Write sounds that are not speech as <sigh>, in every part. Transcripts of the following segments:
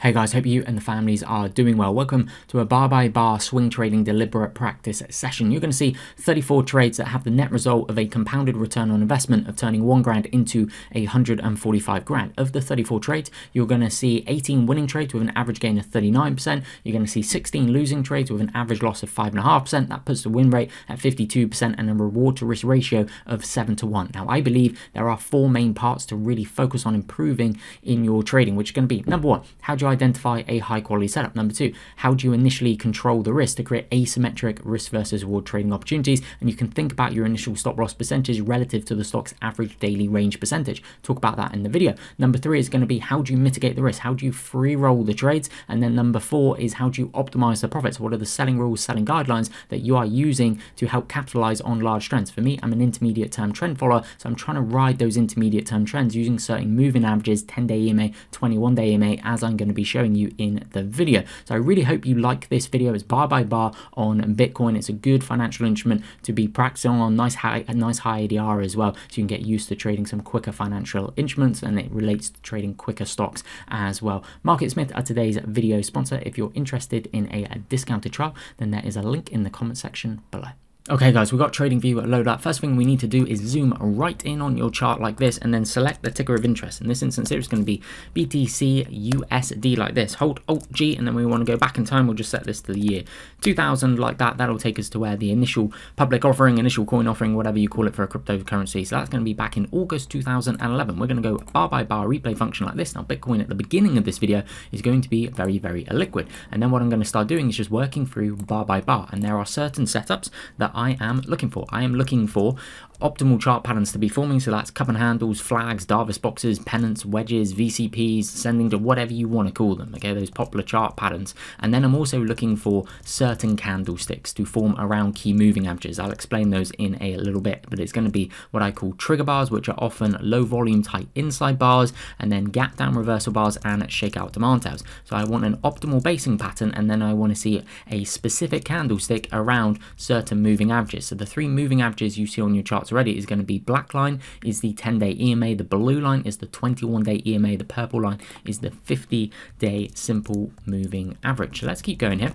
Hey guys, hope you and the families are doing well. Welcome to a bar by bar swing trading deliberate practice session. You're going to see 34 trades that have the net result of a compounded return on investment of turning one grand into a 145 grand. Of the 34 trades, you're going to see 18 winning trades with an average gain of 39%. You're going to see 16 losing trades with an average loss of 5.5%. That puts the win rate at 52% and a reward to risk ratio of 7 to 1. Now, I believe there are four main parts to really focus on improving in your trading, which is going to be number one, how do you identify a high quality setup? Number two, how do you initially control the risk to create asymmetric risk versus reward trading opportunities? And you can think about your initial stop loss percentage relative to the stock's average daily range percentage. Talk about that in the video. Number three is going to be how do you mitigate the risk? How do you free roll the trades? And then number four is how do you optimize the profits? What are the selling rules, selling guidelines that you are using to help capitalize on large trends? For me, I'm an intermediate term trend follower, so I'm trying to ride those intermediate term trends using certain moving averages, 10 day EMA, 21 day EMA, as I'm going to be showing you in the video. So I really hope you like this video. It's bar by bar on Bitcoin. It's a good financial instrument to be practicing on nice high, nice high ADR as well. So you can get used to trading some quicker financial instruments and it relates to trading quicker stocks as well. MarketSmith are today's video sponsor. If you're interested in a discounted trial, then there is a link in the comment section below. Okay guys, we've got TradingView load up. First thing we need to do is zoom right in on your chart like this and then select the ticker of interest. In this instance here, it's going to be BTC USD like this. Hold Alt G and then we want to go back in time. We'll just set this to the year 2000 like that. That'll take us to where the initial public offering, initial coin offering, whatever you call it for a cryptocurrency. So that's going to be back in August 2011. We're going to go bar by bar replay function like this. Now Bitcoin at the beginning of this video is going to be very, very illiquid. And then what I'm going to start doing is just working through bar by bar. And there are certain setups that I am looking for. I am looking for optimal chart patterns to be forming. So that's cup and handles, flags, Darvas boxes, pennants, wedges, VCPs, sending to whatever you want to call them. Okay, those popular chart patterns. And then I'm also looking for certain candlesticks to form around key moving averages. I'll explain those in a little bit, but it's going to be what I call trigger bars, which are often low volume tight inside bars, and then gap down reversal bars and shakeout demand tails. So I want an optimal basing pattern, and then I want to see a specific candlestick around certain moving averages. So the three moving averages you see on your already is going to be black line is the 10 day EMA, the blue line is the 21 day EMA, the purple line is the 50 day simple moving average. So let's keep going here.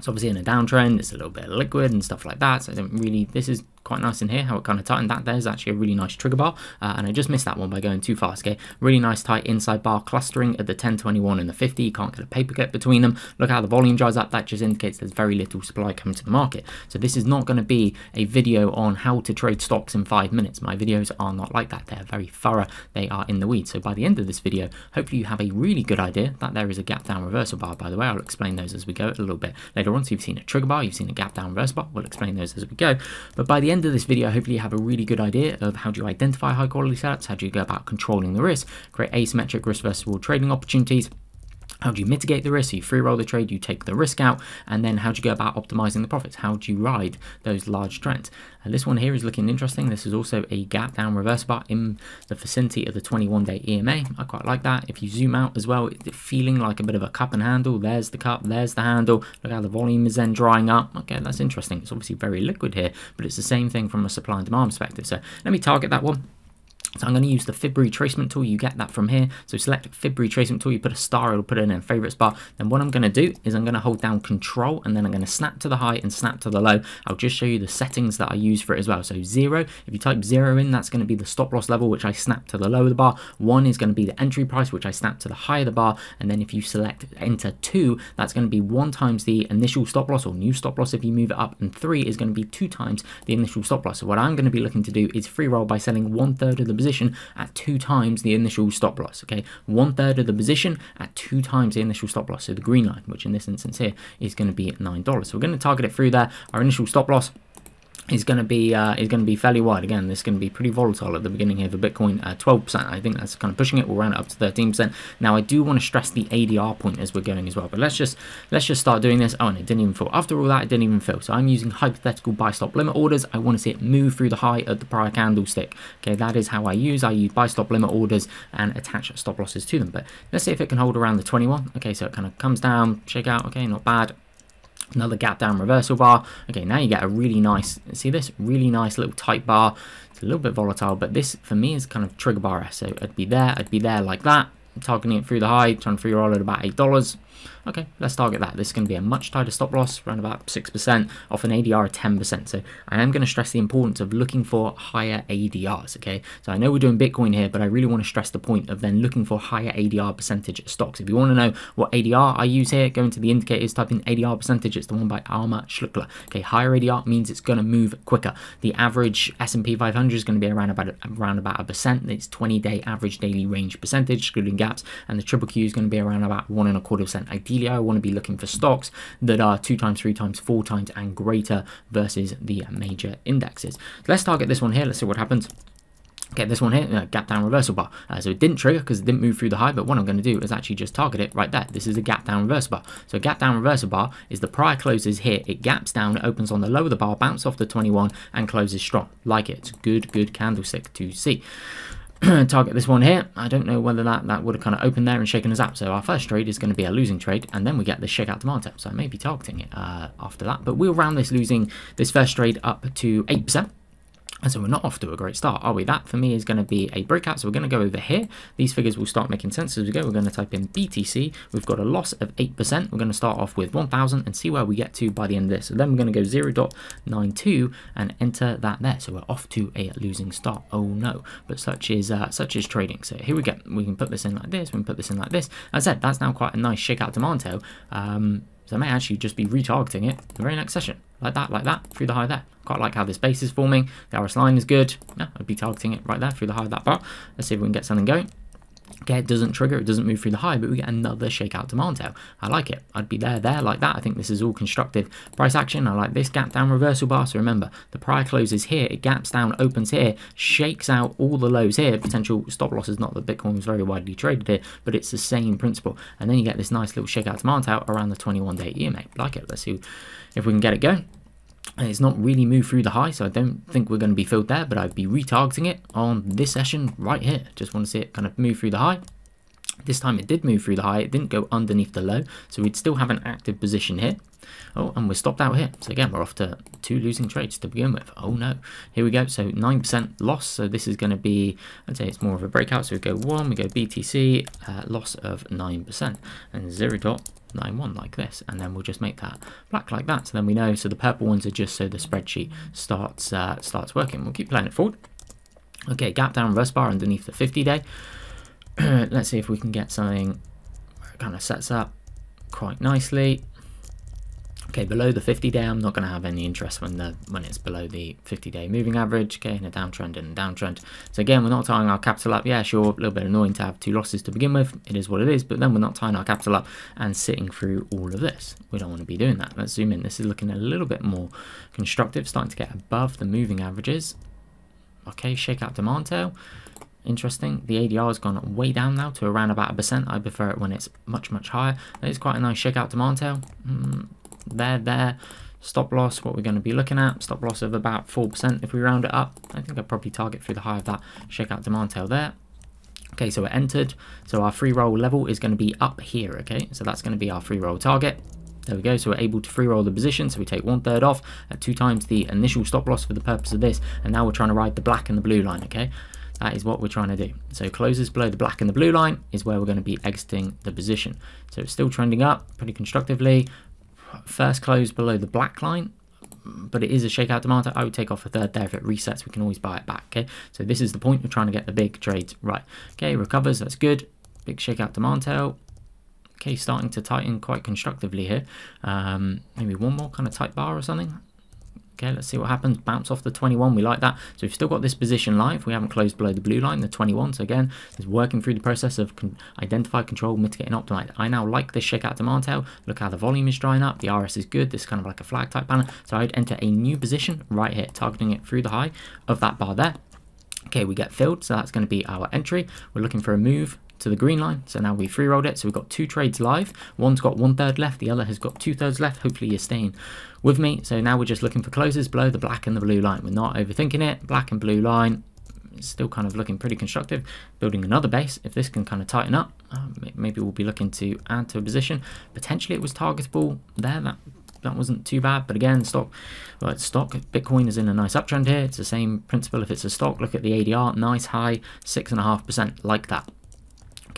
So obviously in a downtrend, it's a little bit liquid and stuff like that. So I don't really, this is quite nice in here, how it kind of tightened. That there's actually a really nice trigger bar, uh, and I just missed that one by going too fast, okay? Really nice tight inside bar clustering at the 1021 and the 50. You can't get a paper cut between them. Look how the volume dries up. That just indicates there's very little supply coming to the market. So this is not going to be a video on how to trade stocks in five minutes. My videos are not like that. They're very thorough. They are in the weeds. So by the end of this video, hopefully you have a really good idea that there is a gap down reversal bar. By the way, I'll explain those as we go a little bit later on. So you've seen a trigger bar, you've seen a gap down reversal bar. We'll explain those as we go. But by the end of this video, hopefully you have a really good idea of how do you identify high quality setups, how do you go about controlling the risk, create asymmetric risk versus reward trading opportunities, how do you mitigate the risk? So you free roll the trade, you take the risk out, and then how do you go about optimizing the profits? How do you ride those large trends? And this one here is looking interesting. This is also a gap down reverse bar in the vicinity of the 21 day EMA. I quite like that. If you zoom out as well, it's feeling like a bit of a cup and handle. There's the cup, there's the handle. Look how the volume is then drying up. Okay, that's interesting. It's obviously very liquid here, but it's the same thing from a supply and demand perspective. So let me target that one. So I'm going to use the Fib retracement tool. You get that from here. So select Fib retracement tool. You put a star. It'll put it in a favorites bar. Then what I'm going to do is I'm going to hold down Control and then I'm going to snap to the high and snap to the low. I'll just show you the settings that I use for it as well. So zero. If you type zero in, that's going to be the stop loss level, which I snap to the low of the bar. One is going to be the entry price, which I snap to the high of the bar. And then if you select Enter two, that's going to be one times the initial stop loss or new stop loss if you move it up. And three is going to be two times the initial stop loss. So what I'm going to be looking to do is free roll by selling one third of the position at two times the initial stop loss, okay? One third of the position at two times the initial stop loss. So the green line, which in this instance here is going to be at $9. So we're going to target it through there. Our initial stop loss is going to be uh, is going to be fairly wide. Again, this is going to be pretty volatile at the beginning here for Bitcoin. Uh, 12%, I think that's kind of pushing it. We'll round it up to 13%. Now, I do want to stress the ADR point as we're going as well. But let's just let's just start doing this. Oh, and it didn't even fill. After all that, it didn't even fill. So I'm using hypothetical buy stop limit orders. I want to see it move through the high of the prior candlestick. Okay, that is how I use. I use buy stop limit orders and attach stop losses to them. But let's see if it can hold around the 21. Okay, so it kind of comes down, shake out. Okay, not bad another gap down reversal bar. Okay now you get a really nice see this? Really nice little tight bar. It's a little bit volatile but this for me is kind of trigger bar so i'd be there i'd be there like that targeting it through the high, trying to free roll at about $8. Okay, let's target that. This is going to be a much tighter stop loss, around about 6%, off an ADR of 10%. So I am going to stress the importance of looking for higher ADRs, okay? So I know we're doing Bitcoin here, but I really want to stress the point of then looking for higher ADR percentage stocks. If you want to know what ADR I use here, go into the indicators, type in ADR percentage. It's the one by ArmerSchlucker. Okay, higher ADR means it's going to move quicker. The average S&P 500 is going to be around about around about a percent. It's 20-day average daily range percentage, excluding gaps, and the triple Q is going to be around about one and a quarter percent. Ideally, I want to be looking for stocks that are two times, three times, four times, and greater versus the major indexes. let's target this one here. Let's see what happens. Okay, this one here, uh, gap down reversal bar. Uh, so it didn't trigger because it didn't move through the high, but what I'm going to do is actually just target it right there. This is a gap down reversal bar. So gap down reversal bar is the prior closes here. It gaps down, it opens on the low of the bar, bounce off the 21 and closes strong. Like it. It's good, good candlestick to see. <clears throat> target this one here. I don't know whether that, that would have kind of opened there and shaken us up. So our first trade is going to be a losing trade, and then we get the shakeout demand tail. So I may be targeting it uh, after that, but we'll round this losing this first trade up to 8%. And so we're not off to a great start, are we? That for me is going to be a breakout. So we're going to go over here. These figures will start making sense as we go. We're going to type in BTC. We've got a loss of 8%. We're going to start off with 1,000 and see where we get to by the end of this. So then we're going to go 0.92 and enter that there. So we're off to a losing start. Oh no. But such is uh, such is trading. So here we go. We can put this in like this. We can put this in like this. As I said, that's now quite a nice shakeout to Um, so I may actually just be retargeting it the very next session. Like that, like that, through the high there. Quite like how this base is forming. The RS line is good. Yeah, I'd be targeting it right there through the high of that bar. Let's see if we can get something going. Okay, it doesn't trigger, it doesn't move through the high, but we get another shakeout demand tail. I like it. I'd be there, there, like that. I think this is all constructive price action. I like this gap down reversal bar. So remember, the prior closes here, it gaps down, opens here, shakes out all the lows here. Potential stop losses, not that Bitcoin was very widely traded here, but it's the same principle. And then you get this nice little shakeout demand tail around the 21 day EMA. Like it. Let's see if we can get it going. It's not really moved through the high, so I don't think we're going to be filled there, but I'd be retargeting it on this session right here. Just want to see it kind of move through the high. This time it did move through the high, it didn't go underneath the low, so we'd still have an active position here. Oh, and we're stopped out here. So again, we're off to two losing trades to begin with. Oh no. Here we go. So 9% loss. So this is going to be, I'd say it's more of a breakout. So we go 1, we go BTC, uh, loss of 9%, and 0 dot 91 like this and then we'll just make that black like that so then we know so the purple ones are just so the spreadsheet starts uh, starts working we'll keep playing it forward okay gap down reverse bar underneath the 50 day <clears throat> let's see if we can get something kind of sets up quite nicely Okay, below the 50 day, I'm not going to have any interest when the when it's below the 50 day moving average. Okay, in a downtrend and downtrend. So again, we're not tying our capital up. Yeah, sure, a little bit annoying to have two losses to begin with. It is what it is, but then we're not tying our capital up and sitting through all of this. We don't want to be doing that. Let's zoom in. This is looking a little bit more constructive, starting to get above the moving averages. Okay, shake out demand tail interesting. The ADR has gone way down now to around about a percent. I prefer it when it's much, much higher. It's quite a nice shakeout demand tail. Mm, there, there. Stop loss, what we're going to be looking at, stop loss of about 4% if we round it up. I think I'd probably target through the high of that shakeout demand tail there. Okay, so we're entered. So our free roll level is going to be up here, okay? So that's going to be our free roll target. There we go, so we're able to free roll the position, so we take one third off at two times the initial stop loss for the purpose of this, and now we're trying to ride the black and the blue line, okay? That is what we're trying to do. So closes below the black and the blue line is where we're going to be exiting the position. So it's still trending up pretty constructively first close below the black line but it is a shakeout demand. I would take off a third there. If it resets, we can always buy it back. Okay, so this is the point of trying to get the big trades right. Okay, recovers, that's good. Big shakeout demand tail. Okay, starting to tighten quite constructively here. Um, maybe one more kind of tight bar or something. Okay, let's see what happens. Bounce off the 21. We like that. So we've still got this position live. We haven't closed below the blue line, the 21. So again, it's working through the process of con identify, control, mitigate, and optimize. I now like this shakeout demand tail. Look how the volume is drying up. The RS is good. This is kind of like a flag type pattern. So I'd enter a new position right here, targeting it through the high of that bar there. Okay, we get filled, so that's going to be our entry. We're looking for a move to the green line. So now we free rolled it. So we've got two trades live. One's got one third left. The other has got two thirds left. Hopefully you're staying with me. So now we're just looking for closes below the black and the blue line. We're not overthinking it. Black and blue line. It's still kind of looking pretty constructive. Building another base. If this can kind of tighten up, uh, maybe we'll be looking to add to a position. Potentially it was targetable there. That that wasn't too bad. But again, stock, it's stock. Bitcoin is in a nice uptrend here. It's the same principle if it's a stock. Look at the ADR, nice high, six and a half percent, like that.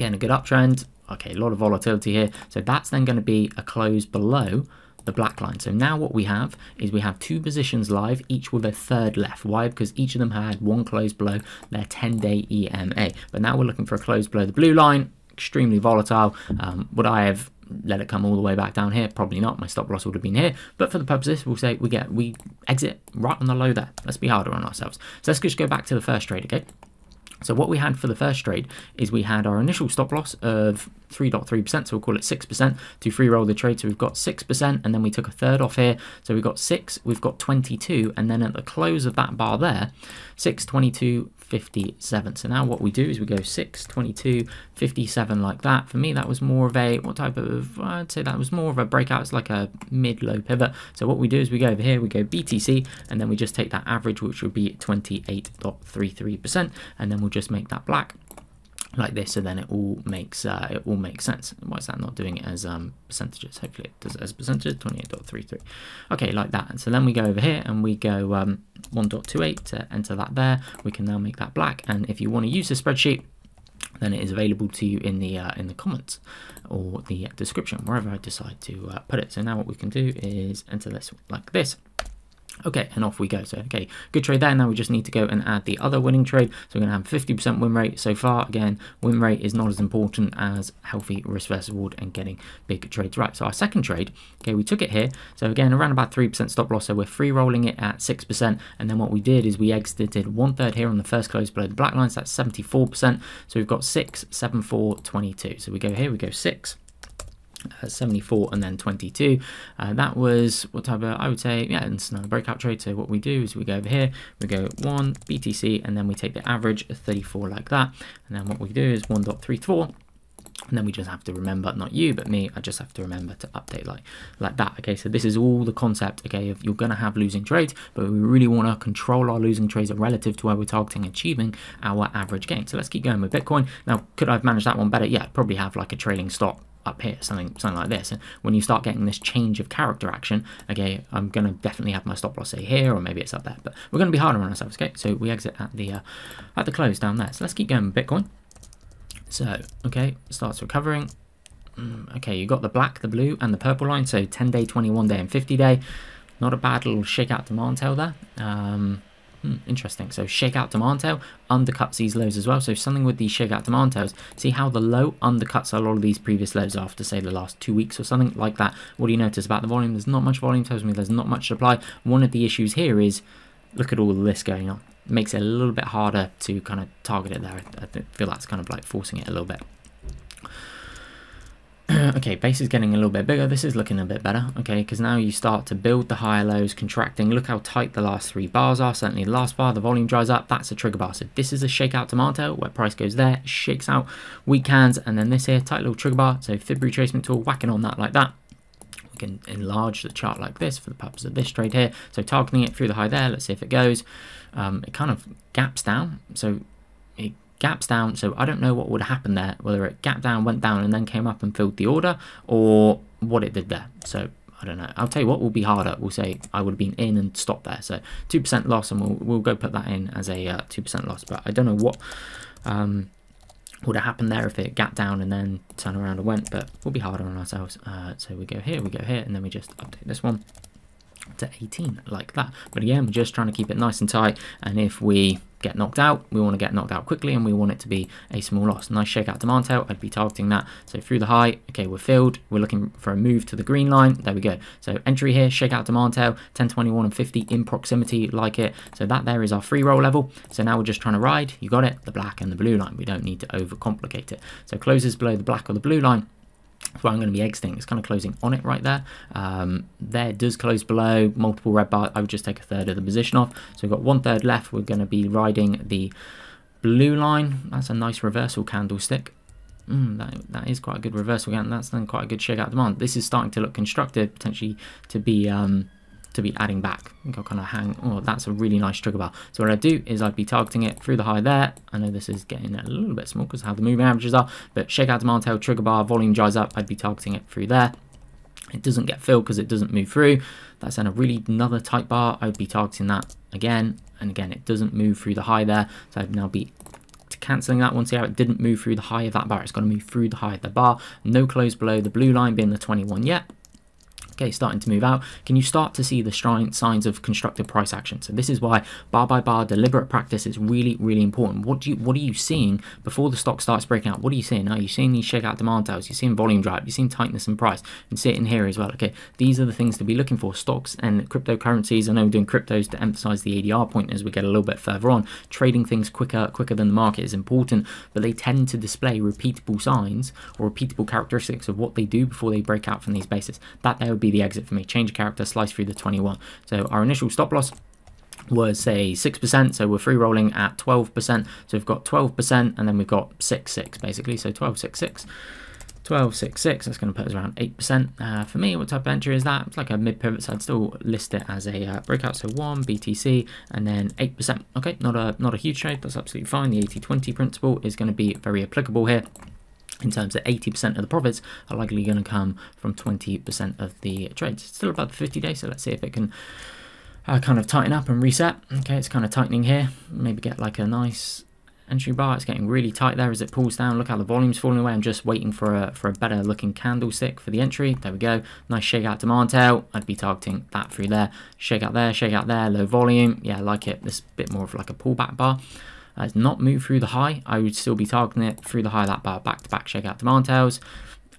Again, a good uptrend. Okay, a lot of volatility here. So that's then going to be a close below the black line. So now what we have is we have two positions live, each with a third left. Why? Because each of them had one close below their 10-day EMA. But now we're looking for a close below the blue line, extremely volatile. Um, would I have let it come all the way back down here? Probably not. My stop loss would have been here. But for the purposes, we'll say we get we exit right on the low there. Let's be harder on ourselves. So let's just go back to the first trade, okay? So what we had for the first trade is we had our initial stop loss of 3.3%, so we'll call it 6% to free roll the trade. So we've got 6% and then we took a third off here. So we've got 6, we've got 22, and then at the close of that bar there, 6, 22, 57. So now what we do is we go 6, 22, 57 like that. For me, that was more of a, what type of, I'd say that was more of a breakout. It's like a mid-low pivot. So what we do is we go over here, we go BTC, and then we just take that average, which would be 28.33%, and then we'll just make that black like this so then it all makes uh, it all makes sense. Why is that not doing it as um, percentages? Hopefully it does it as percentages. 28.33 okay like that. And so then we go over here and we go um, 1.28 to enter that there. We can now make that black. And if you want to use the spreadsheet then it is available to you in the uh, in the comments or the description wherever I decide to uh, put it. So now what we can do is enter this like this Okay, and off we go. So, okay, good trade there. Now we just need to go and add the other winning trade. So we're going to have 50% win rate so far. Again, win rate is not as important as healthy risk versus reward and getting big trades right. So our second trade, okay, we took it here. So again, around about 3% stop loss. So we're free rolling it at 6%. And then what we did is we exited one third here on the first close below the black lines. That's 74%. So we've got 6, 7, 4, 22. So we go here, we go 6, uh, 74 and then 22 uh, that was what type of I would say yeah it's not a breakout trade. So what we do is we go over here we go 1 BTC and then we take the average 34 like that. And then what we do is 1.34 and then we just have to remember not you but me i just have to remember to update like like that. Okay so this is all the concept okay of you're going to have losing trades but we really want to control our losing trades relative to where we're targeting achieving our average gain. So let's keep going with bitcoin. Now could i've managed that one better? Yeah I'd probably have like a trailing stop up here, something something like this. And when you start getting this change of character action, okay, I'm going to definitely have my stop loss say here, or maybe it's up there. But we're going to be harder on ourselves, okay? So we exit at the uh, at the close down there. So let's keep going Bitcoin. So, okay, starts recovering. Mm, okay, you got the black, the blue, and the purple line. So 10 day, 21 day, and 50 day. Not a bad little shakeout demand tail there. Um, Hmm, interesting. So shakeout demand tail undercuts these lows as well. So something with these shakeout demand tails. See how the low undercuts a lot of these previous lows after say the last two weeks or something like that. What do you notice about the volume? There's not much volume. Tells me there's not much supply. One of the issues here is look at all this going on. It makes it a little bit harder to kind of target it there. I feel that's kind of like forcing it a little bit. <clears throat> okay, base is getting a little bit bigger. This is looking a bit better, okay, because now you start to build the higher lows, contracting. Look how tight the last three bars are. Certainly the last bar, the volume dries up. That's a trigger bar. So this is a shakeout demand tail where price goes there, shakes out weak hands, and then this here, tight little trigger bar. So Fib retracement tool, whacking on that like that. We can enlarge the chart like this for the purpose of this trade here. So targeting it through the high there. Let's see if it goes. Um, it kind of gaps down. So gaps down. So I don't know what would happen there, whether it gapped down, went down, and then came up and filled the order, or what it did there. So I don't know. I'll tell you what will be harder. We'll say I would have been in and stopped there. So 2% loss, and we'll, we'll go put that in as a 2% uh, loss. But I don't know what um, would have happened there if it gapped down and then turned around and went. But we'll be harder on ourselves. Uh, so we go here, we go here, and then we just update this one to 18 like that. But again, we're just trying to keep it nice and tight. And if we get knocked out, we want to get knocked out quickly and we want it to be a small loss. Nice shakeout demand tail, I'd be targeting that. So through the high, okay, we're filled. We're looking for a move to the green line. There we go. So entry here, shakeout demand tail, 10, 21 and 50 in proximity, like it. So that there is our free roll level. So now we're just trying to ride, you got it, the black and the blue line. We don't need to overcomplicate it. So closes below the black or the blue line, that's I'm going to be exiting. It's kind of closing on it right there. Um, there does close below, multiple red bar. I would just take a third of the position off. So we've got one third left. We're going to be riding the blue line. That's a nice reversal candlestick. Mm, that, that is quite a good reversal candle. That's then quite a good shakeout demand. This is starting to look constructive, potentially to be um, to be adding back. I think I'll kind of hang, oh, that's a really nice trigger bar. So what I'd do is I'd be targeting it through the high there. I know this is getting a little bit small because how the moving averages are, but shake out demand tail, trigger bar, volume dries up, I'd be targeting it through there. It doesn't get filled because it doesn't move through. That's then a really another tight bar. I'd be targeting that again. And again, it doesn't move through the high there. So I'd now be cancelling that one. See how it didn't move through the high of that bar. It's going to move through the high of the bar. No close below the blue line being the 21 yet okay, starting to move out, can you start to see the signs of constructive price action? So this is why bar by bar deliberate practice is really, really important. What do you what are you seeing before the stock starts breaking out? What are you seeing? Are you seeing these shakeout demand tails? You're seeing volume drive, you're seeing tightness in price, and see it in here as well. Okay, these are the things to be looking for. Stocks and cryptocurrencies. I know we're doing cryptos to emphasize the ADR point as we get a little bit further on. Trading things quicker, quicker than the market is important, but they tend to display repeatable signs or repeatable characteristics of what they do before they break out from these bases. That there would be the exit for me. Change character, slice through the 21. So our initial stop loss was say 6%, so we're free rolling at 12%. So we've got 12% and then we've got 6, 6 basically, so 12, 6, 6. 12, 6, 6, that's going to put us around 8%. Uh, for me, what type of entry is that? It's like a mid pivot, so I'd still list it as a uh, breakout. So 1, BTC, and then 8%. Okay, not a not a huge trade, that's absolutely fine. The 80-20 principle is going to be very applicable here in terms of 80% of the profits are likely going to come from 20% of the trades. It's still about the 50 days, so let's see if it can uh, kind of tighten up and reset. Okay, it's kind of tightening here. Maybe get like a nice entry bar. It's getting really tight there as it pulls down. Look how the volume's falling away. I'm just waiting for a for a better looking candlestick for the entry. There we go. Nice shakeout demand tail. I'd be targeting that through there. Shake out there, shake out there. Low volume. Yeah, I like it. This bit more of like a pullback bar has not moved through the high, I would still be targeting it through the high of that bar, back-to-back shakeout demand tails.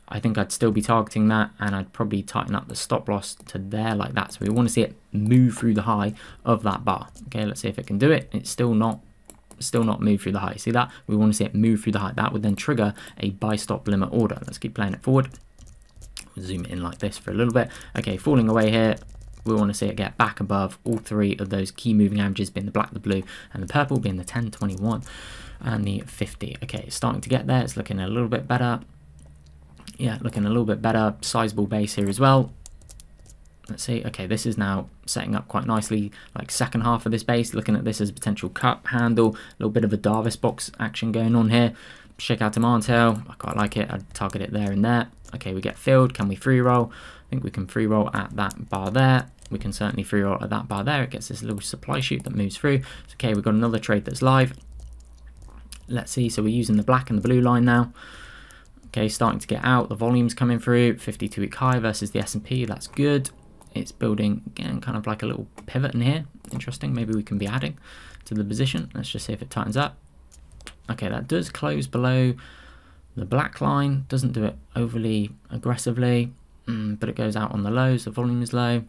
I think I'd still be targeting that and I'd probably tighten up the stop loss to there like that. So we want to see it move through the high of that bar. Okay, let's see if it can do it. It's still not still not move through the high. See that? We want to see it move through the high. That would then trigger a buy stop limit order. Let's keep playing it forward. Zoom it in like this for a little bit. Okay, falling away here we want to see it get back above all three of those key moving averages being the black, the blue, and the purple being the 10, 21, and the 50. Okay, it's starting to get there. It's looking a little bit better. Yeah, looking a little bit better. Sizable base here as well. Let's see. Okay, this is now setting up quite nicely, like second half of this base. Looking at this as a potential cup handle. A little bit of a Darvas box action going on here. Check out tail. I quite like it. I'd target it there and there. Okay, we get filled. Can we free roll? I think we can free roll at that bar there. We can certainly free roll at that bar there. It gets this little supply chute that moves through. Okay, we've got another trade that's live. Let's see. So we're using the black and the blue line now. Okay, starting to get out. The volume's coming through. 52-week high versus the S&P. That's good. It's building, again, kind of like a little pivot in here. Interesting. Maybe we can be adding to the position. Let's just see if it tightens up. Okay, that does close below the black line. Doesn't do it overly aggressively mm, but it goes out on the lows. The volume is low.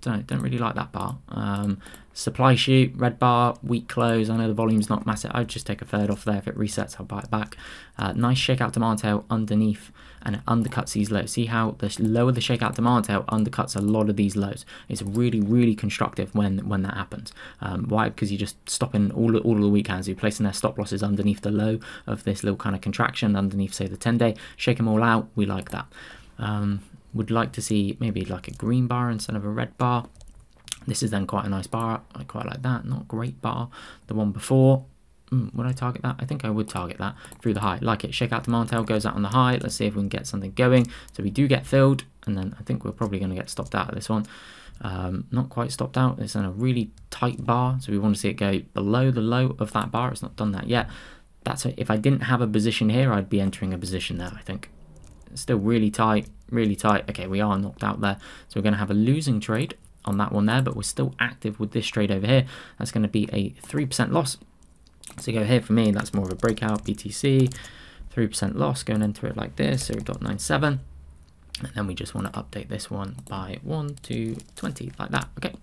Don't don't really like that bar. Um, supply chute, red bar, weak close. I know the volume's not massive. I'd just take a third off there. If it resets, I'll buy it back. Uh, nice shakeout demand tail underneath and it undercuts these lows. See how the lower the shakeout demand tail undercuts a lot of these lows. It's really, really constructive when when that happens. Um, why? Because you're just stopping all, all of the weak hands. You're placing their stop losses underneath the low of this little kind of contraction, underneath, say, the 10 day. Shake them all out. We like that. Um, would like to see maybe like a green bar instead of a red bar. This is then quite a nice bar. I quite like that. Not great bar. The one before, mm, would I target that? I think I would target that through the high. Like it. Shake out demand tail, goes out on the high. Let's see if we can get something going. So we do get filled, and then I think we're probably going to get stopped out of this one. Um, not quite stopped out. It's in a really tight bar, so we want to see it go below the low of that bar. It's not done that yet. That's if I didn't have a position here, I'd be entering a position there. I think still really tight really tight. Okay, we are knocked out there. So we're going to have a losing trade on that one there, but we're still active with this trade over here. That's going to be a 3% loss. So go here for me, that's more of a breakout BTC, 3% loss going into it like this, 0.97. And then we just want to update this one by 1 to 20, like that. Okay,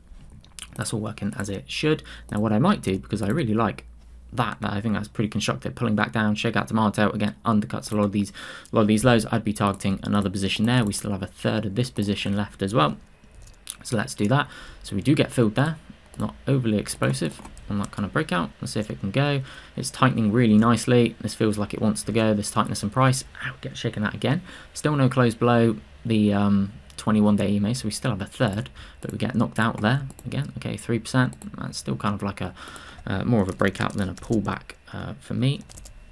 that's all working as it should. Now what I might do, because I really like that, that I think that's pretty constructive. Pulling back down, shake out demand tail again, undercuts a lot of these, a lot of these lows. I'd be targeting another position there. We still have a third of this position left as well. So let's do that. So we do get filled there, not overly explosive on that kind of breakout. Let's see if it can go. It's tightening really nicely. This feels like it wants to go. This tightness and price. Ow, get shaking that again. Still no close below the um, 21 day EMA, so we still have a third, but we get knocked out there again. Okay, 3%. That's still kind of like a uh, more of a breakout than a pullback uh, for me.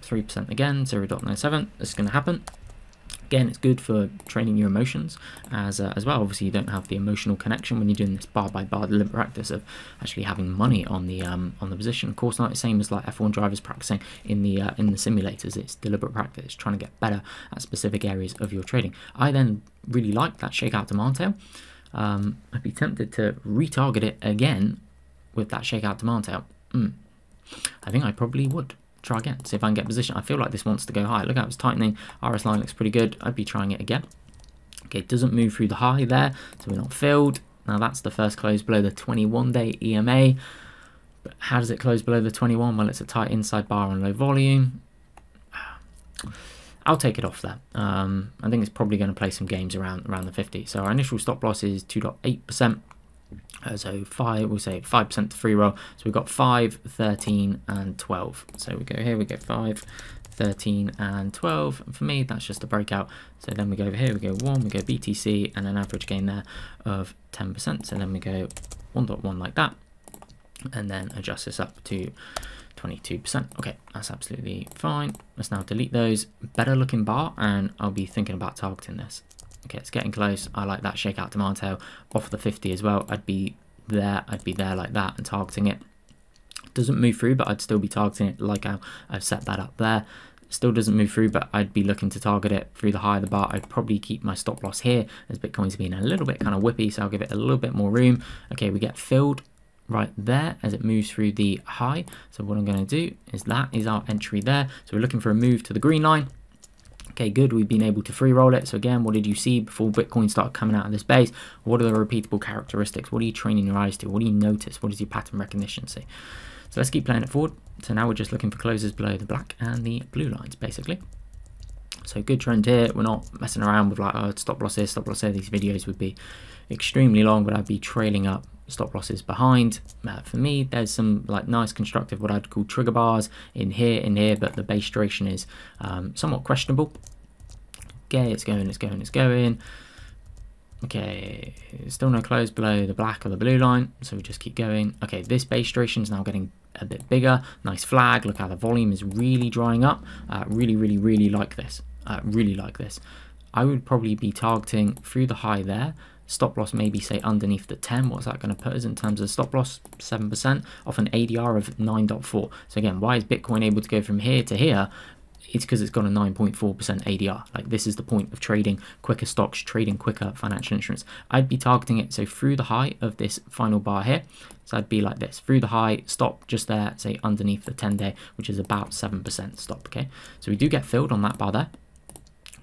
3% again, 0.97. This is going to happen. Again, it's good for training your emotions as uh, as well. Obviously, you don't have the emotional connection when you're doing this bar by bar deliberate practice of actually having money on the um, on the position. Of course, not the same as like F1 drivers practicing in the uh, in the simulators. It's deliberate practice, trying to get better at specific areas of your trading. I then really like that shakeout demand tail. Um, I'd be tempted to retarget it again with that shakeout demand tail. Mm. I think I probably would try again, see if I can get position. I feel like this wants to go high. Look how it's tightening. RS line looks pretty good. I'd be trying it again. Okay, it doesn't move through the high there, so we're not filled. Now that's the first close below the 21 day EMA. But how does it close below the 21? Well, it's a tight inside bar on low volume. I'll take it off there. Um, I think it's probably going to play some games around around the 50. So our initial stop loss is 2.8%. Uh, so five, we'll say 5% free roll. So we've got 5, 13, and 12. So we go here, we go 5, 13, and 12. And for me, that's just a breakout. So then we go over here, we go 1, we go BTC, and an average gain there of 10%. So then we go 1.1 like that, and then adjust this up to 22%. Okay, that's absolutely fine. Let's now delete those. Better looking bar, and I'll be thinking about targeting this. Okay, it's getting close. I like that shakeout tail off the 50 as well. I'd be there, I'd be there like that and targeting it. Doesn't move through, but I'd still be targeting it like how I've set that up there. Still doesn't move through, but I'd be looking to target it through the high of the bar. I'd probably keep my stop loss here as Bitcoin's been a little bit kind of whippy, so I'll give it a little bit more room. Okay, we get filled right there as it moves through the high. So what I'm going to do is that is our entry there. So we're looking for a move to the green line. Okay, good. We've been able to free roll it. So again, what did you see before Bitcoin started coming out of this base? What are the repeatable characteristics? What are you training your eyes to? What do you notice? What does your pattern recognition see? So let's keep playing it forward. So now we're just looking for closes below the black and the blue lines, basically. So good trend here. We're not messing around with like, oh, stop loss here, stop loss here. These videos would be extremely long, but I'd be trailing up stop losses behind. Uh, for me, there's some like nice constructive, what I'd call trigger bars in here, in here, but the base duration is um, somewhat questionable. Okay, it's going, it's going, it's going. Okay, still no close below the black or the blue line, so we just keep going. Okay, this base duration is now getting a bit bigger. Nice flag. Look how the volume is really drying up. Uh, really, really, really like this. Uh, really like this. I would probably be targeting through the high there Stop loss maybe say underneath the 10. What's that going to put us in terms of stop loss? 7% off an ADR of 9.4. So again, why is Bitcoin able to go from here to here? It's because it's got a 9.4% ADR. Like this is the point of trading quicker stocks, trading quicker financial instruments. I'd be targeting it so through the high of this final bar here. So I'd be like this, through the high, stop just there, say underneath the 10 day, which is about 7% stop, okay? So we do get filled on that bar there.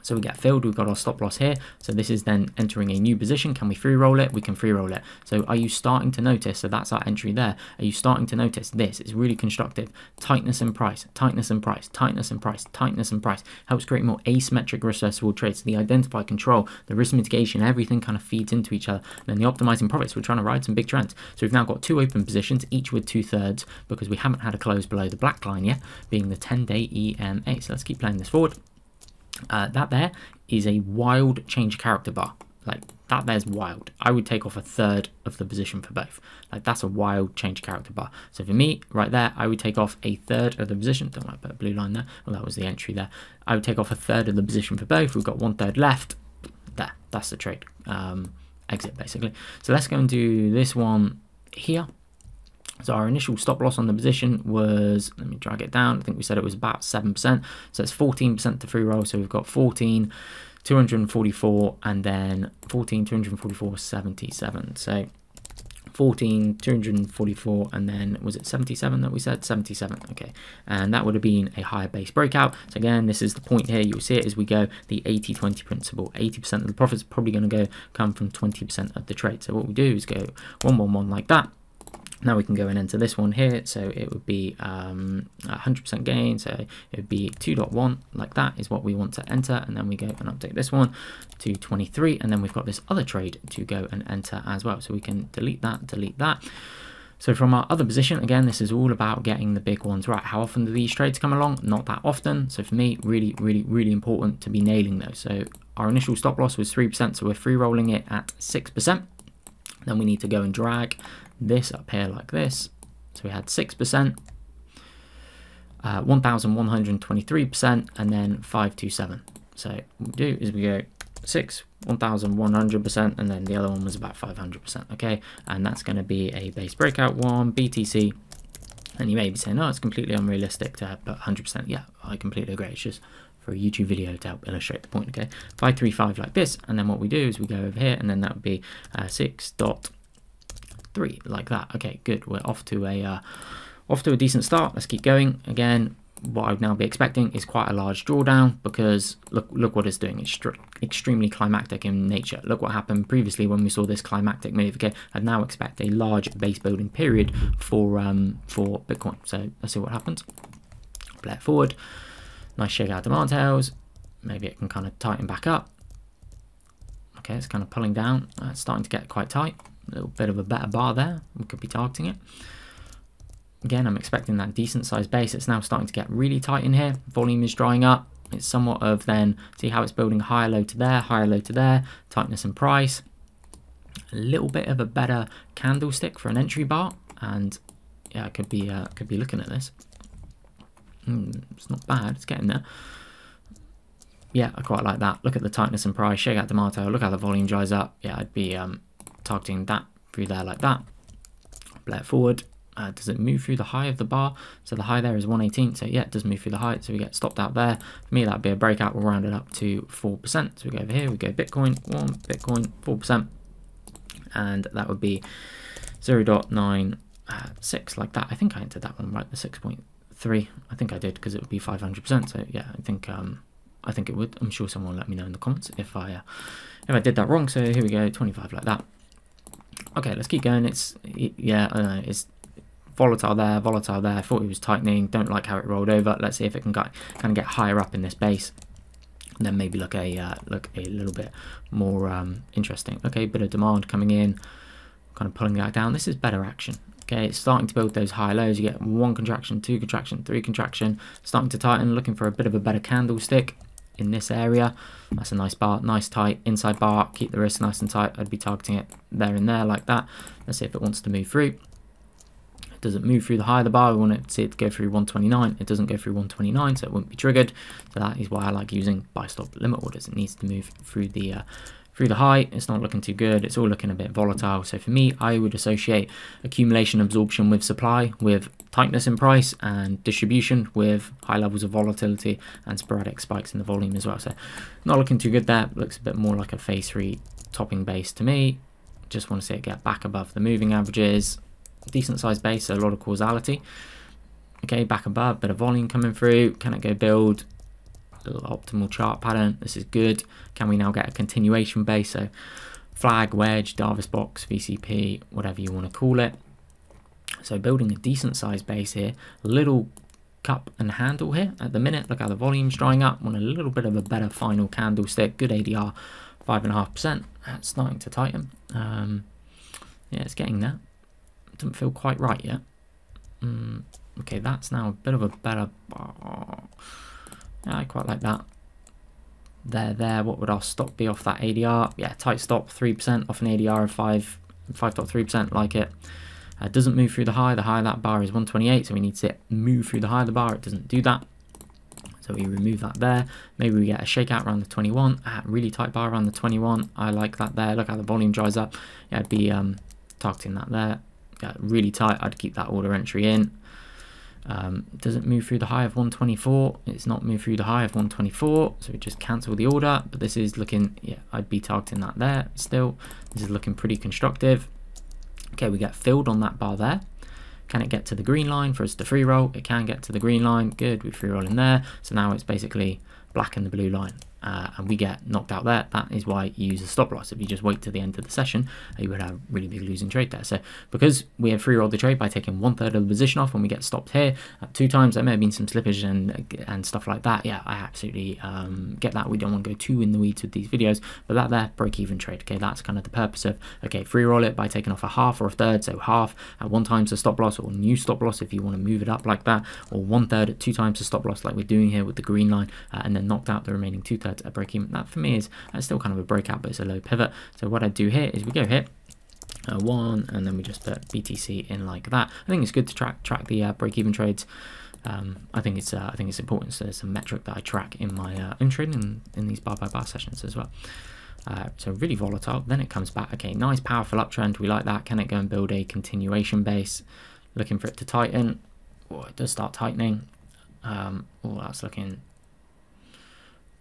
So we get filled, we've got our stop loss here. So this is then entering a new position. Can we free roll it? We can free roll it. So are you starting to notice, so that's our entry there. Are you starting to notice this? It's really constructive. Tightness and price, tightness and price, tightness and price, tightness and price. Helps create more asymmetric versus trades. The identify control, the risk mitigation, everything kind of feeds into each other. And then the optimizing profits, we're trying to ride some big trends. So we've now got two open positions, each with two thirds, because we haven't had a close below the black line yet, being the 10 day EMA. So let's keep playing this forward. Uh, that there is a wild change character bar. Like that there's wild. I would take off a third of the position for both. Like that's a wild change character bar. So for me, right there, I would take off a third of the position. Don't like put a blue line there. Well, that was the entry there. I would take off a third of the position for both. We've got one third left. There, that's the trade. Um, exit basically. So let's go and do this one here. So our initial stop loss on the position was, let me drag it down, I think we said it was about 7%. So it's 14% to free roll. So we've got 14, 244, and then 14, 244, 77. So 14, 244, and then was it 77 that we said? 77, okay. And that would have been a higher base breakout. So again, this is the point here. You'll see it as we go, the 80-20 principle. 80% of the profits are probably going to go come from 20% of the trade. So what we do is go 111 like that. Now we can go and enter this one here. So it would be 100% um, gain. So it would be 2.1 like that is what we want to enter. And then we go and update this one to 23. And then we've got this other trade to go and enter as well. So we can delete that, delete that. So from our other position, again, this is all about getting the big ones right. How often do these trades come along? Not that often. So for me, really, really, really important to be nailing those. So our initial stop loss was 3%, so we're free rolling it at 6%. Then we need to go and drag this up here like this. So we had 6%, uh, 1,123%, and then 527. So what we do is we go six, 1100%, and then the other one was about 500%, okay? And that's going to be a base breakout one, BTC. And you may be saying, no, it's completely unrealistic to put 100%. Yeah, I completely agree. It's just for a YouTube video to help illustrate the point, okay? 535 like this, and then what we do is we go over here, and then that would be uh, 6.3 like that. Okay, good. We're off to a uh, off to a decent start. Let's keep going. Again, what I would now be expecting is quite a large drawdown because look look what it's doing. It's extremely climactic in nature. Look what happened previously when we saw this climactic move. Okay, I'd now expect a large base building period for um, for Bitcoin. So let's see what happens. Play it forward. Nice shakeout demand tails. Maybe it can kind of tighten back up. Okay, it's kind of pulling down. Uh, it's starting to get quite tight. A little bit of a better bar there. We could be targeting it. Again, I'm expecting that decent sized base. It's now starting to get really tight in here. Volume is drying up. It's somewhat of then, see how it's building higher low to there, higher low to there, tightness and price. A little bit of a better candlestick for an entry bar. And yeah, I could be, uh, could be looking at this. Mm, it's not bad, it's getting there. Yeah, I quite like that. Look at the tightness and price, shake out demand tail, look how the volume dries up. Yeah, I'd be um, targeting that through there like that. It forward. Uh, does it move through the high of the bar? So the high there is 118. So yeah, it does move through the high. So we get stopped out there. For me, that'd be a breakout. We'll round it up to 4%. So we go over here, we go Bitcoin, 1, Bitcoin, 4%. And that would be 0 0.96 like that. I think I entered that one right, the 6.3. I think I did because it would be 500%. So yeah, I think um, I think it would. I'm sure someone will let me know in the comments if I uh, if I did that wrong. So here we go, 25 like that. Okay, let's keep going. It's yeah, I know, it's volatile there, volatile there. I thought it was tightening. Don't like how it rolled over. Let's see if it can get, kind of get higher up in this base. Then maybe look a uh, look a little bit more um, interesting. Okay, bit of demand coming in, kind of pulling that down. This is better action. Okay, it's starting to build those high lows. You get one contraction, two contraction, three contraction, starting to tighten, looking for a bit of a better candlestick in this area. That's a nice bar, nice tight inside bar. Keep the wrist nice and tight. I'd be targeting it there and there like that. Let's see if it wants to move through. It Does it move through the high of the bar? We want to see it to go through 129. It doesn't go through 129, so it won't be triggered. So that is why I like using buy stop limit orders. It needs to move through the uh, through the high. It's not looking too good. It's all looking a bit volatile. So for me, I would associate accumulation absorption with supply, with tightness in price, and distribution with high levels of volatility and sporadic spikes in the volume as well. So not looking too good there. Looks a bit more like a phase three topping base to me. Just want to see it get back above the moving averages decent sized base, so a lot of causality. Okay, back above, bit of volume coming through. Can it go build? Little optimal chart pattern. This is good. Can we now get a continuation base? So flag, wedge, Darvas box, VCP, whatever you want to call it. So building a decent sized base here. Little cup and handle here at the minute. Look how the volume's drying up. Want a little bit of a better final candlestick. Good ADR, 5.5%. That's starting to tighten. Um, yeah, it's getting there doesn't feel quite right yet. Mm, okay, that's now a bit of a better... Yeah, I quite like that. There, there. What would our stop be off that ADR? Yeah, tight stop, 3% off an ADR of 5, 5.3%, like it. Uh, doesn't move through the high. The high of that bar is 128, so we need to move through the high of the bar. It doesn't do that. So we remove that there. Maybe we get a shakeout around the 21. Ah, really tight bar around the 21. I like that there. Look how the volume dries up. Yeah, I'd be um, targeting that there Yeah, really tight, I'd keep that order entry in. Um, doesn't move through the high of 124. It's not moved through the high of 124, so we just cancel the order. But this is looking, yeah, I'd be targeting that there still. This is looking pretty constructive. Okay, we get filled on that bar there. Can it get to the green line for us to free roll? It can get to the green line. Good, we free roll in there. So now it's basically black and the blue line uh, and we get knocked out there, that is why you use a stop loss. If you just wait to the end of the session, you would have a really big losing trade there. So because we have free rolled the trade by taking one third of the position off when we get stopped here at two times, there may have been some slippage and and stuff like that. Yeah, I absolutely um, get that. We don't want to go too in the weeds with these videos, but that there, break even trade. Okay, that's kind of the purpose of, okay, free roll it by taking off a half or a third. So half at one times the stop loss or new stop loss if you want to move it up like that, or one third at two times the stop loss like we're doing here with the green line, uh, and then knocked out the remaining two thirds at break even. That for me is that's still kind of a breakout, but it's a low pivot. So what I do here is we go here, uh, one, and then we just put BTC in like that. I think it's good to track track the uh, break-even trades um, I think it's uh, I think it's important. So there's a metric that I track in my uh, in trading in these bar by bar sessions as well. Uh, so really volatile. Then it comes back. Okay, nice powerful uptrend. We like that. Can it go and build a continuation base? Looking for it to tighten. Oh, it does start tightening. Um, oh, that's looking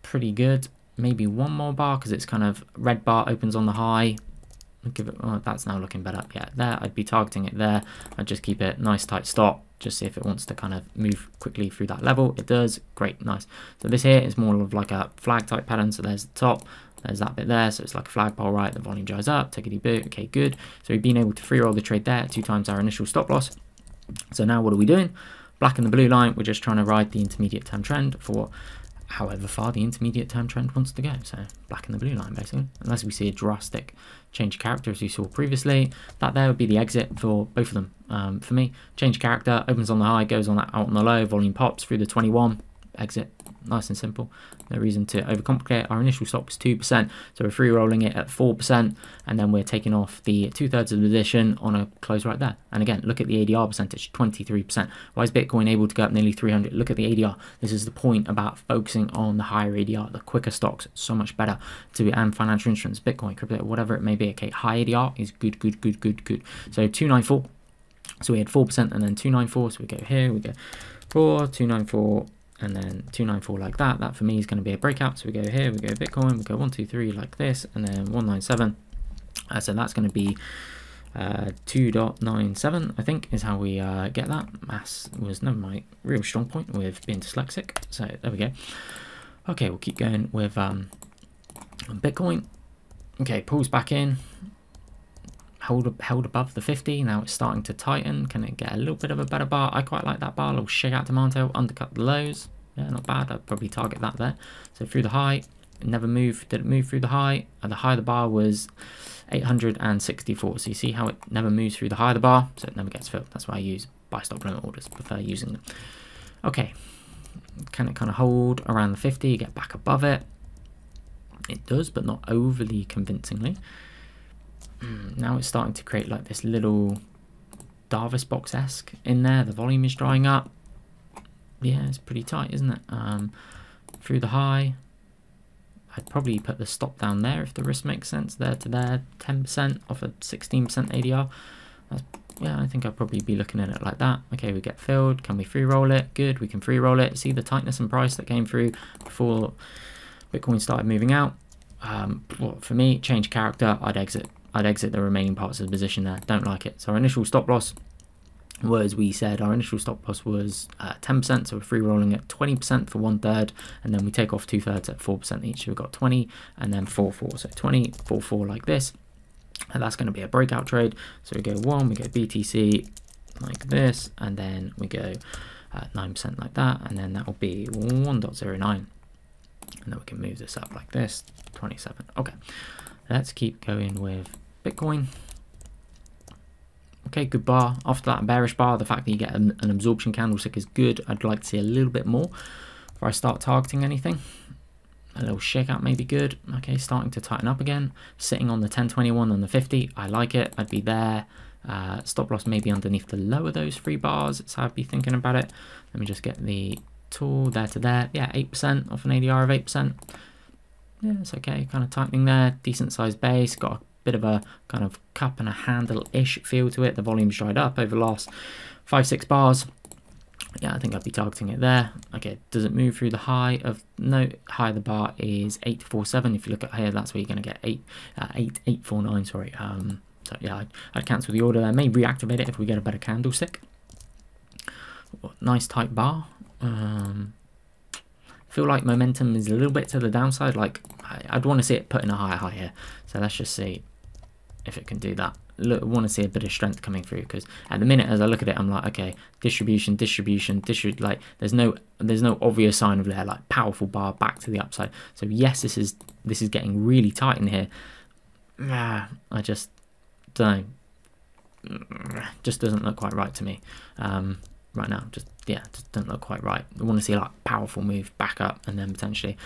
pretty good. Maybe one more bar because it's kind of red bar opens on the high. give it. Oh, that's now looking better. Yeah, there. I'd be targeting it there. I'd just keep it nice tight stop. Just see if it wants to kind of move quickly through that level. It does. Great, nice. So this here is more of like a flag type pattern. So there's the top. There's that bit there, so it's like a flagpole, right? The volume dries up, take a boot, okay, good. So we've been able to free roll the trade there, two times our initial stop loss. So now what are we doing? Black and the blue line, we're just trying to ride the intermediate term trend for however far the intermediate term trend wants to go. So black and the blue line basically, unless we see a drastic change of character as we saw previously. That there would be the exit for both of them. Um, for me, change character, opens on the high, goes on out on the low, volume pops through the 21, exit, nice and simple. No reason to overcomplicate. Our initial stop was 2%, so we're free rolling it at 4%, and then we're taking off the two thirds of the position on a close right there. And again, look at the ADR percentage, 23%. Why is Bitcoin able to go up nearly 300? Look at the ADR. This is the point about focusing on the higher ADR, the quicker stocks, so much better to be and financial instruments, Bitcoin, crypto, whatever it may be. Okay, high ADR is good, good, good, good, good. So 294. So we had 4% and then 294. So we go here, we go 4, 294 and then 294 like that. That for me is going to be a breakout. So we go here, we go Bitcoin, we go 123 like this, and then 197. Uh, so that's going to be uh, 2.97, I think, is how we uh, get that. Mass was never my real strong point with being dyslexic. So there we go. Okay, we'll keep going with um, Bitcoin. Okay, pulls back in. Held, held above the 50. Now it's starting to tighten. Can it get a little bit of a better bar? I quite like that bar. A little shake out demand tail, undercut the lows. Yeah, not bad. I'd probably target that there. So through the high, never move. Did it move through the high? The high of the bar was 864. So you see how it never moves through the high of the bar, so it never gets filled. That's why I use buy stop limit orders. Prefer using them. Okay, can it kind of hold around the 50? Get back above it. It does, but not overly convincingly. Hmm, now it's starting to create like this little Darvas box-esque in there. The volume is drying up yeah, it's pretty tight, isn't it? Um, through the high, I'd probably put the stop down there if the risk makes sense. There to there, 10% off a 16% ADR. That's, yeah, I think I'd probably be looking at it like that. Okay, we get filled. Can we free roll it? Good, we can free roll it. See the tightness and price that came through before Bitcoin started moving out. Um, well, for me, change character, I'd exit. I'd exit the remaining parts of the position there. Don't like it. So our initial stop loss was we said our initial stop loss was 10%, uh, so we're free rolling at 20% for one third, and then we take off two thirds at 4% each. So we've got 20 and then 4 4. So 20, 4 4 like this. And that's going to be a breakout trade. So we go 1, we go BTC like this, and then we go 9% uh, like that, and then that will be 1.09. And then we can move this up like this, 27. Okay, let's keep going with Bitcoin. Okay, good bar. After that bearish bar, the fact that you get an, an absorption candlestick is good. I'd like to see a little bit more before I start targeting anything. A little shakeout may be good. Okay, starting to tighten up again. Sitting on the 1021 and the 50. I like it. I'd be there. Uh, stop loss maybe underneath the lower those three bars. How I'd be thinking about it. Let me just get the tool there to there. Yeah, 8% off an ADR of 8%. Yeah, it's okay. Kind of tightening there. Decent sized base. Got a bit of a kind of cup and a handle-ish feel to it. The volume's dried up over the last five, six bars. Yeah, I think I'd be targeting it there. Okay, does it move through the high of, no, high of the bar is 847. If you look at here, that's where you're going to get 8, uh, 8849, sorry. Um, so yeah, I'd, I'd cancel the order there. May reactivate it if we get a better candlestick. Nice tight bar. Um, feel like momentum is a little bit to the downside. Like I'd want to see it put in a higher high here. So let's just see if it can do that. Look, want to see a bit of strength coming through because at the minute as I look at it, I'm like, okay, distribution, distribution, distribute. Like there's no there's no obvious sign of there like powerful bar back to the upside. So yes, this is this is getting really tight in here. Ah, I just don't know. Just doesn't look quite right to me um, right now. Just yeah, just doesn't look quite right. We want to see like powerful move back up and then potentially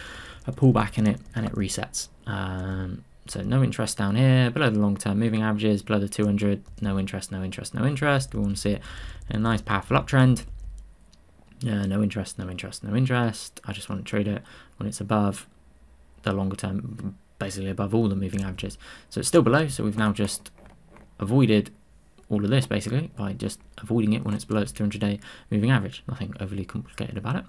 a pullback in it and it resets. Um, so no interest down here, below the long-term moving averages, below the 200, no interest, no interest, no interest. We want to see it in a nice powerful uptrend. Yeah, no interest, no interest, no interest. I just want to trade it when it's above the longer term, basically above all the moving averages. So it's still below, so we've now just avoided all of this basically by just avoiding it when it's below its 200 day moving average. Nothing overly complicated about it.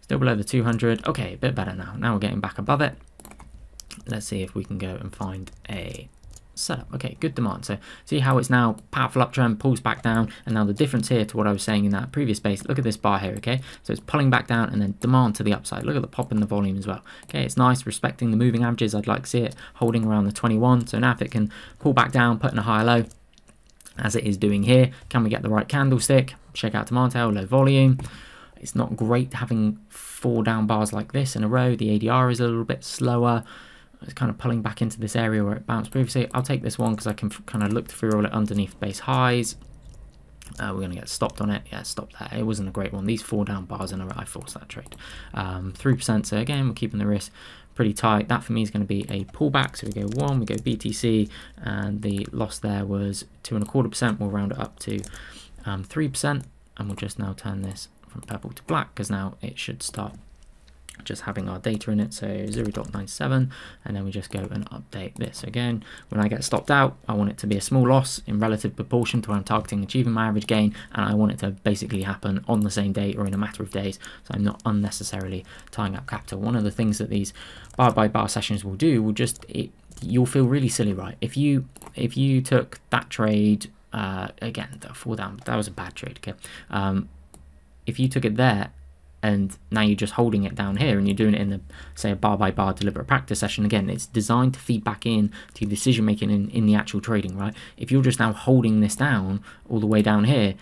Still below the 200. Okay, a bit better now. Now we're getting back above it. Let's see if we can go and find a setup. Okay, good demand. So see how it's now powerful uptrend, pulls back down, and now the difference here to what I was saying in that previous base, look at this bar here, okay? So it's pulling back down and then demand to the upside. Look at the pop in the volume as well. Okay, it's nice, respecting the moving averages. I'd like to see it holding around the 21. So now if it can pull back down, put in a higher low, as it is doing here, can we get the right candlestick? Check out demand tail, low volume. It's not great having four down bars like this in a row. The ADR is a little bit slower. It's kind of pulling back into this area where it bounced previously. I'll take this one because I can kind of look through all it underneath base highs. Uh, we're going to get stopped on it. Yeah, stop that. It wasn't a great one. These four down bars in a row, I forced that trade. Um, 3%, so again, we're keeping the risk pretty tight. That for me is going to be a pullback. So we go one, we go BTC, and the loss there was two and a quarter percent. We'll round it up to um, 3%, and we'll just now turn this from purple to black because now it should start just having our data in it so 0.97 and then we just go and update this again. When I get stopped out I want it to be a small loss in relative proportion to where I'm targeting achieving my average gain and I want it to basically happen on the same day or in a matter of days. So I'm not unnecessarily tying up capital. One of the things that these bar by bar sessions will do will just it, you'll feel really silly right? If you if you took that trade uh, again the fall down that was a bad trade okay? Um, if you took it there and now you're just holding it down here and you're doing it in the say a bar by bar deliberate practice session. Again it's designed to feed back in to your decision making in, in the actual trading right? If you're just now holding this down all the way down here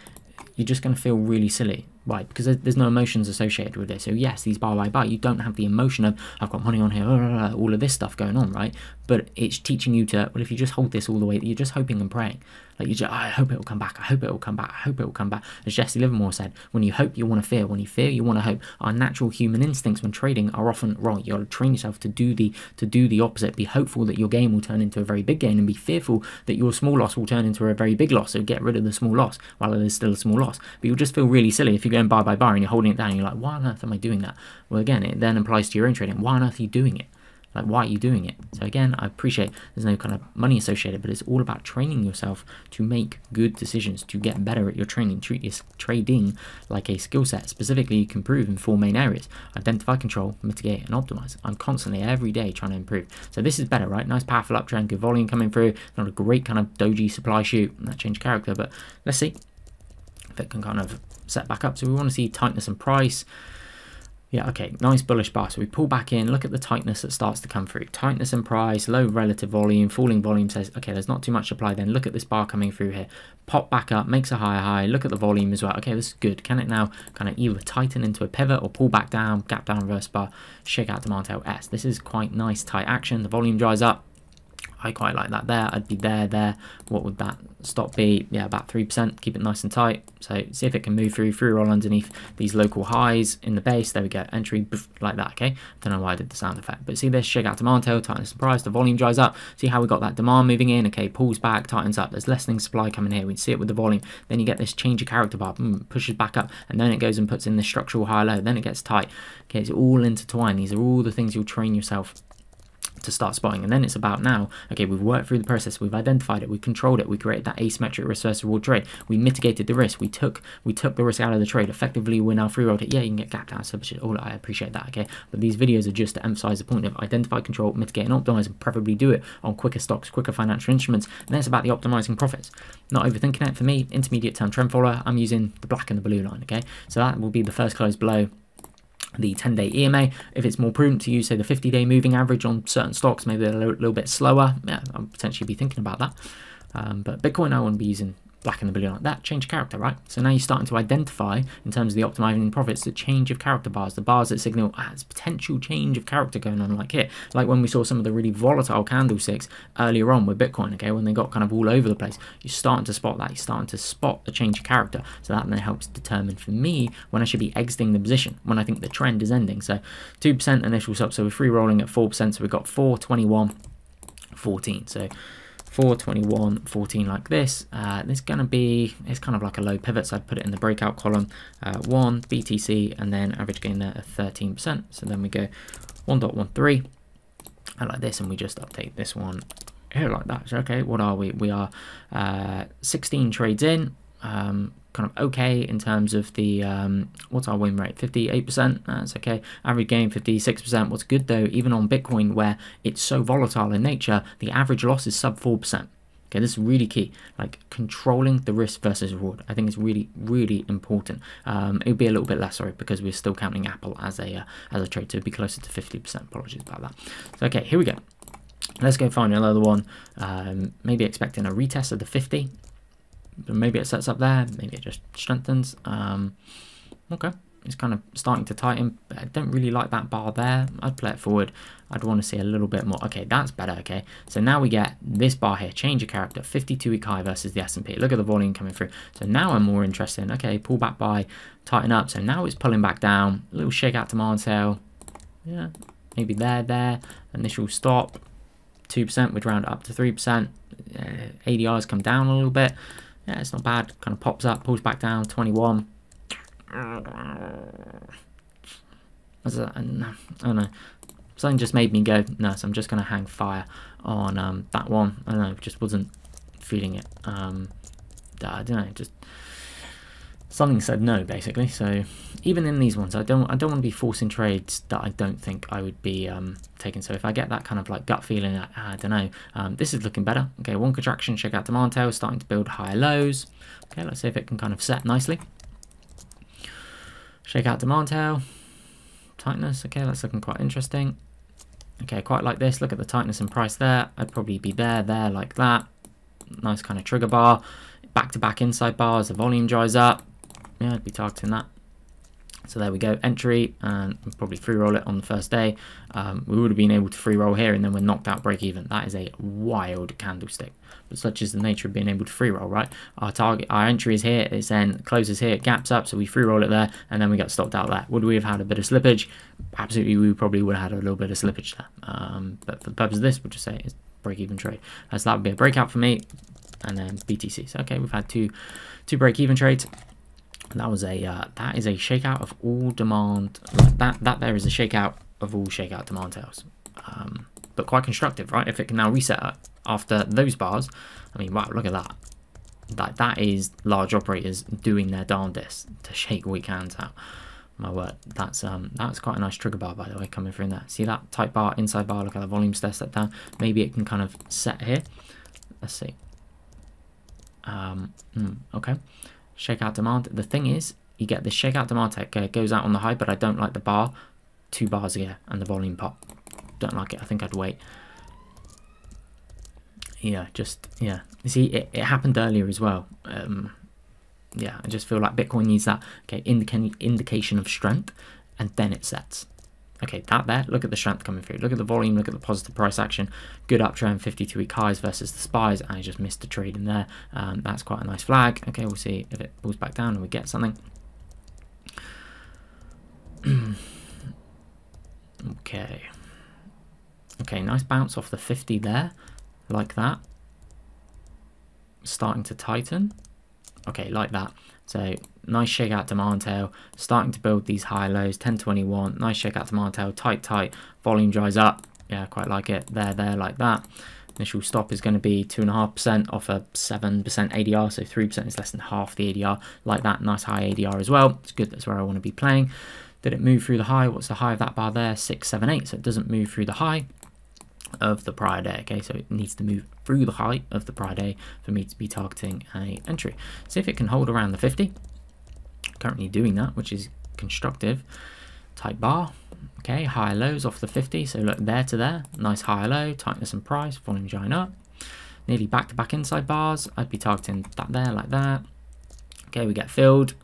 you're just going to feel really silly right? Because there's no emotions associated with it so yes these bar by bar you don't have the emotion of i've got money on here all of this stuff going on right but it's teaching you to well if you just hold this all the way you're just hoping and praying like you just, I hope it will come back. I hope it will come back. I hope it will come back. As Jesse Livermore said, when you hope, you want to fear. When you fear, you want to hope. Our natural human instincts when trading are often wrong. You got to train yourself to do the to do the opposite. Be hopeful that your game will turn into a very big gain, and be fearful that your small loss will turn into a very big loss. So get rid of the small loss while it is still a small loss. But you'll just feel really silly if you're going bar by bar and you're holding it down. And you're like, why on earth am I doing that? Well, again, it then applies to your own trading. Why on earth are you doing it? Like, why are you doing it? So again, I appreciate there's no kind of money associated, but it's all about training yourself to make good decisions, to get better at your training. Treat your trading like a skill set. Specifically, you can improve in four main areas: identify, control, mitigate, and optimize. I'm constantly, every day, trying to improve. So this is better, right? Nice, powerful uptrend, good volume coming through. Not a great kind of doji supply shoot, that changed character, but let's see if it can kind of set back up. So we want to see tightness and price. Yeah, okay, nice bullish bar. So we pull back in, look at the tightness that starts to come through. Tightness and price, low relative volume, falling volume says, okay, there's not too much supply then. Look at this bar coming through here. Pop back up, makes a higher high. Look at the volume as well. Okay, this is good. Can it now kind of either tighten into a pivot or pull back down, gap down reverse bar, shake out demand tail S. This is quite nice tight action. The volume dries up. I quite like that there. I'd be there, there. What would that stop be? Yeah, about 3%. Keep it nice and tight. So see if it can move through, through roll underneath these local highs in the base. There we go. Entry like that, okay? Don't know why I did the sound effect. But see this, shake out demand tail, tightness and price. The volume dries up. See how we got that demand moving in? Okay, pulls back, tightens up. There's lessening supply coming here. We see it with the volume. Then you get this change of character bar. Mm, pushes back up. And then it goes and puts in the structural high low. Then it gets tight. Okay, it's all intertwined. These are all the things you'll train yourself to start spotting. And then it's about now, okay, we've worked through the process, we've identified it, we controlled it, we created that asymmetric risk reward trade, we mitigated the risk, we took we took the risk out of the trade. Effectively, we're now free rolled it. Yeah, you can get gapped out, so all I appreciate that, okay. But these videos are just to emphasize the point of identify, control, mitigate, and optimize, and preferably do it on quicker stocks, quicker financial instruments. And then it's about the optimizing profits. Not overthinking it. For me, intermediate term trend follower, I'm using the black and the blue line, okay. So that will be the first close below the 10 day EMA. If it's more prudent to use, say, the 50 day moving average on certain stocks, maybe they're a little, bit slower, yeah, I'll potentially be thinking about that. Um, but Bitcoin, I to be using black and the blue like that, change character, right? So now you're starting to identify, in terms of the optimizing profits, the change of character bars, the bars that signal ah, potential change of character going on, like here. Like when we saw some of the really volatile candlesticks earlier on with Bitcoin, okay, when they got kind of all over the place, you're starting to spot that, you're starting to spot the change of character. So that then helps determine for me when I should be exiting the position, when I think the trend is ending. So 2% initial stop, so we're free rolling at 4%, so we've got 4, 21, 14. So 4, 21, 14 like this. Uh, there's going to be, it's kind of like a low pivot, so I'd put it in the breakout column. Uh, 1, BTC, and then average gain there at 13%. So then we go 1.13, I like this, and we just update this one here like that. So, okay, what are we? We are uh, 16 trades in. Um, kind of okay in terms of the um, what's our win rate? 58% that's okay. Average gain 56% what's good though even on bitcoin where it's so volatile in nature the average loss is sub 4% okay this is really key. Like controlling the risk versus reward. I think it's really really important. Um, it would be a little bit less sorry because we're still counting apple as a uh, as a trade so it'd be closer to 50% apologies about that. So okay here we go. Let's go find another one. Um, maybe expecting a retest of the 50 maybe it sets up there, maybe it just strengthens. Um, okay, it's kind of starting to tighten, I don't really like that bar there. I'd play it forward. I'd want to see a little bit more. Okay, that's better, okay. So now we get this bar here, change of character, 52-week high versus the S&P. Look at the volume coming through. So now I'm more interested in, okay, pull back by, tighten up. So now it's pulling back down, a little shake out demand tail. Yeah, maybe there, there, initial stop, 2%, we'd round up to 3%. Uh, ADRs come down a little bit. Yeah, it's not bad. Kind of pops up, pulls back down, 21. I don't know. Something just made me go, no, so I'm just going to hang fire on um, that one. I don't know, just wasn't feeling it. Um, I don't know, just something said no basically. So even in these ones i don't i don't want to be forcing trades that i don't think i would be um, taking. So if i get that kind of like gut feeling i, I don't know um, this is looking better okay one contraction check out demand tail starting to build higher lows. Okay let's see if it can kind of set nicely. Shake out demand tail. Tightness okay that's looking quite interesting. Okay quite like this look at the tightness and price there. I'd probably be there there like that. Nice kind of trigger bar. Back to back inside bars the volume dries up yeah, I'd be targeting that. So there we go, entry, and probably free roll it on the first day. Um, we would have been able to free roll here, and then we're knocked out break even. That is a wild candlestick, but such is the nature of being able to free roll, right? Our target, our entry is here, it's then closes here, gaps up, so we free roll it there, and then we got stopped out there. Would we have had a bit of slippage? Absolutely, we probably would have had a little bit of slippage there. Um, but for the purpose of this, we'll just say it's break even trade. So that would be a breakout for me, and then BTC. So okay, we've had two two break even trades that was a uh, that is a shakeout of all demand. That that there is a shakeout of all shakeout demand tails, um, but quite constructive, right? If it can now reset after those bars, I mean, wow, look at that. That that is large operators doing their darndest to shake weak hands out. My word, that's um that's quite a nice trigger bar by the way coming through in there. See that type bar inside bar? Look at the volume step step down. Maybe it can kind of set here. Let's see. Um, hmm, okay shakeout demand. The thing is, you get the shakeout demand tech uh, goes out on the high, but I don't like the bar. Two bars here and the volume pop. Don't like it. I think I'd wait. Yeah, just, yeah. You see, it, it happened earlier as well. Um, yeah, I just feel like Bitcoin needs that, okay, indica indication of strength, and then it sets. Okay, that there, look at the strength coming through. Look at the volume, look at the positive price action. Good uptrend, 52-week highs versus the SPYs. I just missed a trade in there. Um, that's quite a nice flag. Okay, we'll see if it pulls back down and we get something. <clears throat> okay. Okay, nice bounce off the 50 there, like that. Starting to tighten. Okay, like that. So nice shake out demand tail, starting to build these high lows, 1021, nice shake out demand tail, tight, tight, volume dries up. Yeah, quite like it. There, there, like that. Initial stop is going to be 2.5% off a 7% ADR, so 3% is less than half the ADR. Like that, nice high ADR as well. It's good, that's where I want to be playing. Did it move through the high? What's the high of that bar there? 678, so it doesn't move through the high of the prior day okay so it needs to move through the height of the prior day for me to be targeting a entry see if it can hold around the 50 currently doing that which is constructive. Type bar okay higher lows off the 50 so look there to there nice higher low tightness and price volume giant up. Nearly back to back inside bars i'd be targeting that there like that. Okay we get filled.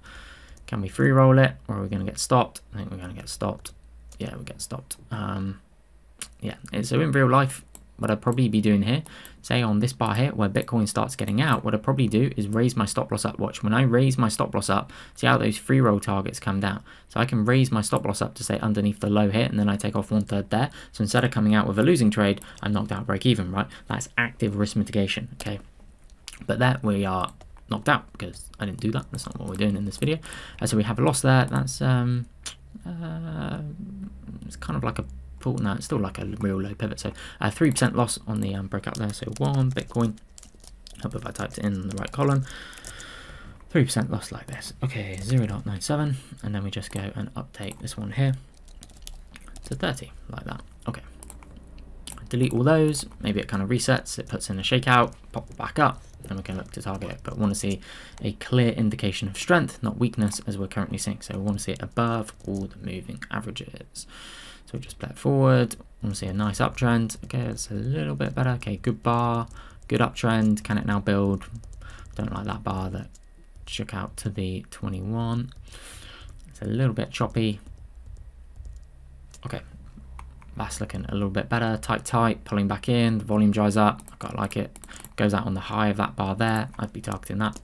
Can we free roll it? Or are we going to get stopped? I think we're going to get stopped. Yeah we get stopped. Um yeah, so in real life, what I'd probably be doing here, say on this bar here where Bitcoin starts getting out, what I'd probably do is raise my stop loss up. Watch, when I raise my stop loss up, see how those free roll targets come down. So I can raise my stop loss up to say underneath the low here, and then I take off one third there. So instead of coming out with a losing trade, I'm knocked out break even, right? That's active risk mitigation, okay? But there we are knocked out because I didn't do that. That's not what we're doing in this video. Uh, so we have a loss there. That's um, uh, it's kind of like a pull. No, it's still like a real low pivot. So uh, three uh, percent loss on the um, breakout there. So one Bitcoin. Hope if I typed it in the right column. 3% loss like this. Okay, 0 0.97, and then we just go and update this one here to 30, like that. Okay. Delete all those, maybe it kind of resets, it puts in a shakeout, pop back up, then we can look to target it. But want to see a clear indication of strength, not weakness, as we're currently seeing. So we want to see it above all the moving averages. So just play it forward. We want to see a nice uptrend. Okay, it's a little bit better. Okay, good bar, good uptrend. Can it now build? Don't like that bar that shook out to the 21. It's a little bit choppy. Okay, that's looking a little bit better. Tight, tight, pulling back in. The volume dries up. I quite like it. Goes out on the high of that bar there. I'd be targeting that.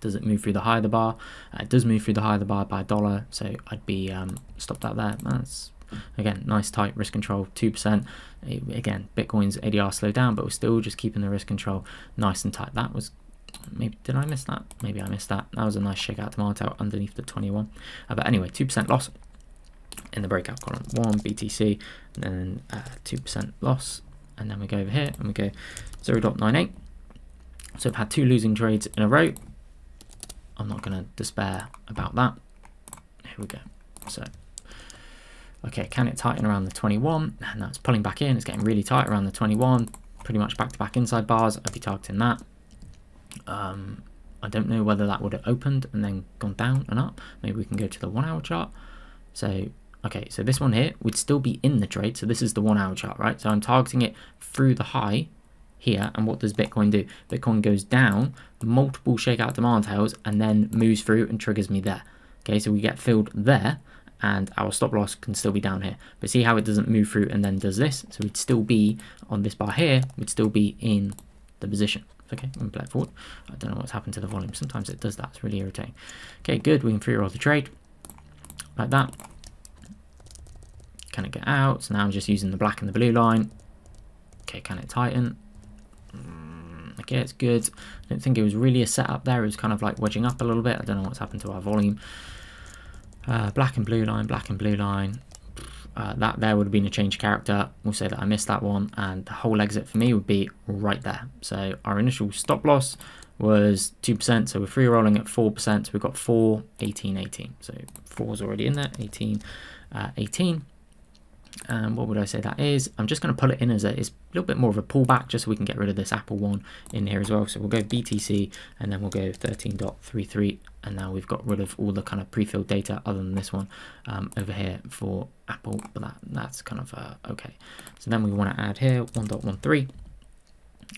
Does it move through the high of the bar? Uh, it does move through the high of the bar by a dollar, so I'd be um, stopped out there. That's again nice tight risk control, two percent. Again, Bitcoin's ADR slowed down, but we're still just keeping the risk control nice and tight. That was maybe did I miss that? Maybe I missed that. That was a nice shakeout demand tail underneath the 21. Uh, but anyway, two percent loss in the breakout column. One BTC, and then uh, two percent loss, and then we go over here and we go 0.98. So I've had two losing trades in a row. I'm not going to despair about that. Here we go. So, okay, can it tighten around the 21? And that's pulling back in. It's getting really tight around the 21. Pretty much back-to-back -back inside bars. I'd be targeting that. Um, I don't know whether that would have opened and then gone down and up. Maybe we can go to the one-hour chart. So, okay, so this one here would still be in the trade. So this is the one-hour chart, right? So I'm targeting it through the high here. And what does Bitcoin do? Bitcoin goes down, multiple shakeout demand tails, and then moves through and triggers me there. Okay, so we get filled there, and our stop loss can still be down here. But see how it doesn't move through and then does this? So we'd still be on this bar here, we'd still be in the position. Okay, I'm play forward. I don't know what's happened to the volume. Sometimes it does that. It's really irritating. Okay, good. We can free roll the trade like that. Can it get out? So now I'm just using the black and the blue line. Okay, can it tighten? Mm, okay, it's good. I don't think it was really a setup there. It was kind of like wedging up a little bit. I don't know what's happened to our volume. Uh, black and blue line, black and blue line. Uh, that there would have been a change of character. We'll say that I missed that one. And the whole exit for me would be right there. So our initial stop loss was 2%. So we're free rolling at 4%. So we've got 4, 18, 18. So 4 is already in there, 18, uh, 18. And what would I say that is? I'm just going to put it in as a, it's a little bit more of a pullback just so we can get rid of this Apple one in here as well. So we'll go BTC and then we'll go 13.33 and now we've got rid of all the kind of pre-filled data other than this one um, over here for Apple, but that, that's kind of uh, okay. So then we want to add here 1.13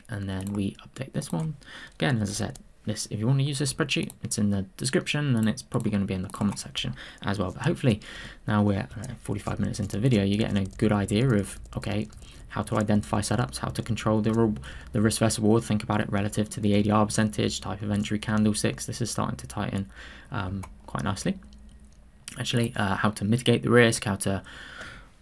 and then we update this one. Again, as I said, this if you want to use this spreadsheet it's in the description and it's probably going to be in the comment section as well but hopefully now we're know, 45 minutes into the video you're getting a good idea of okay how to identify setups how to control the the risk versus reward think about it relative to the ADR percentage type of entry candlesticks this is starting to tighten um, quite nicely actually uh, how to mitigate the risk how to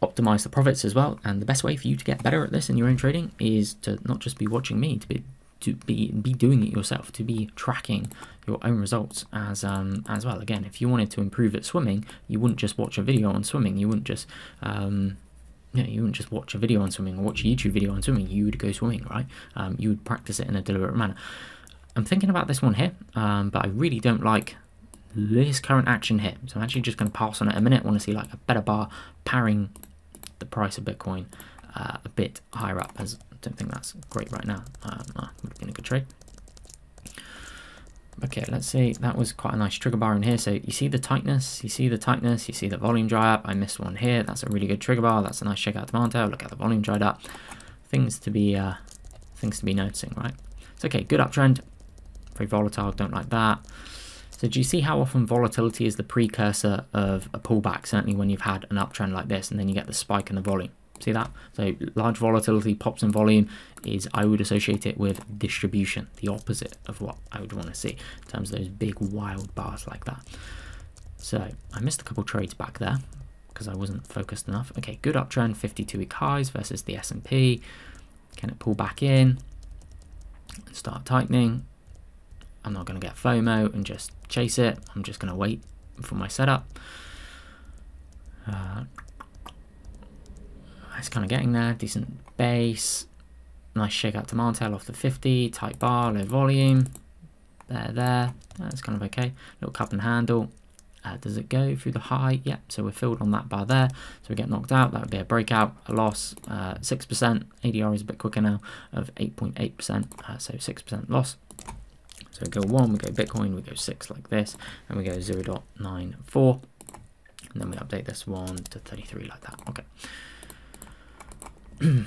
optimize the profits as well and the best way for you to get better at this in your own trading is to not just be watching me to be to be be doing it yourself, to be tracking your own results as um, as well. Again, if you wanted to improve at swimming, you wouldn't just watch a video on swimming. You wouldn't just um, you, you wouldn't just watch a video on swimming or watch a YouTube video on swimming. You would go swimming, right? Um, you would practice it in a deliberate manner. I'm thinking about this one here, um, but I really don't like this current action here. So I'm actually just going to pass on it a minute. I want to see like a better bar parrying the price of Bitcoin uh, a bit higher up as I don't think that's great right now. Um, would have been a good trade. Okay, let's see. That was quite a nice trigger bar in here. So you see the tightness, you see the tightness, you see the volume dry up. I missed one here. That's a really good trigger bar. That's a nice shakeout demand tail. Look at the volume dried up. Things to be uh, things to be noticing, right? It's okay. Good uptrend. Very volatile. Don't like that. So do you see how often volatility is the precursor of a pullback? Certainly when you've had an uptrend like this, and then you get the spike in the volume. See that? So large volatility, pops in volume is I would associate it with distribution, the opposite of what I would want to see in terms of those big wild bars like that. So I missed a couple trades back there because I wasn't focused enough. Okay, good uptrend, 52 week highs versus the S&P. Can it pull back in and start tightening? I'm not going to get FOMO and just chase it. I'm just going to wait for my setup. Uh, it's kind of getting there. Decent base. Nice shakeout demand tail off the 50. Tight bar, low volume. There, there. That's kind of okay. Little cup and handle. Uh, does it go through the high? Yeah, so we're filled on that bar there. So we get knocked out. That would be a breakout, a loss, uh, 6%. ADR is a bit quicker now of 8.8%, uh, so 6% loss. So we go 1, we go Bitcoin, we go 6 like this, and we go 0 0.94. And then we update this one to 33 like that. Okay. <clears throat>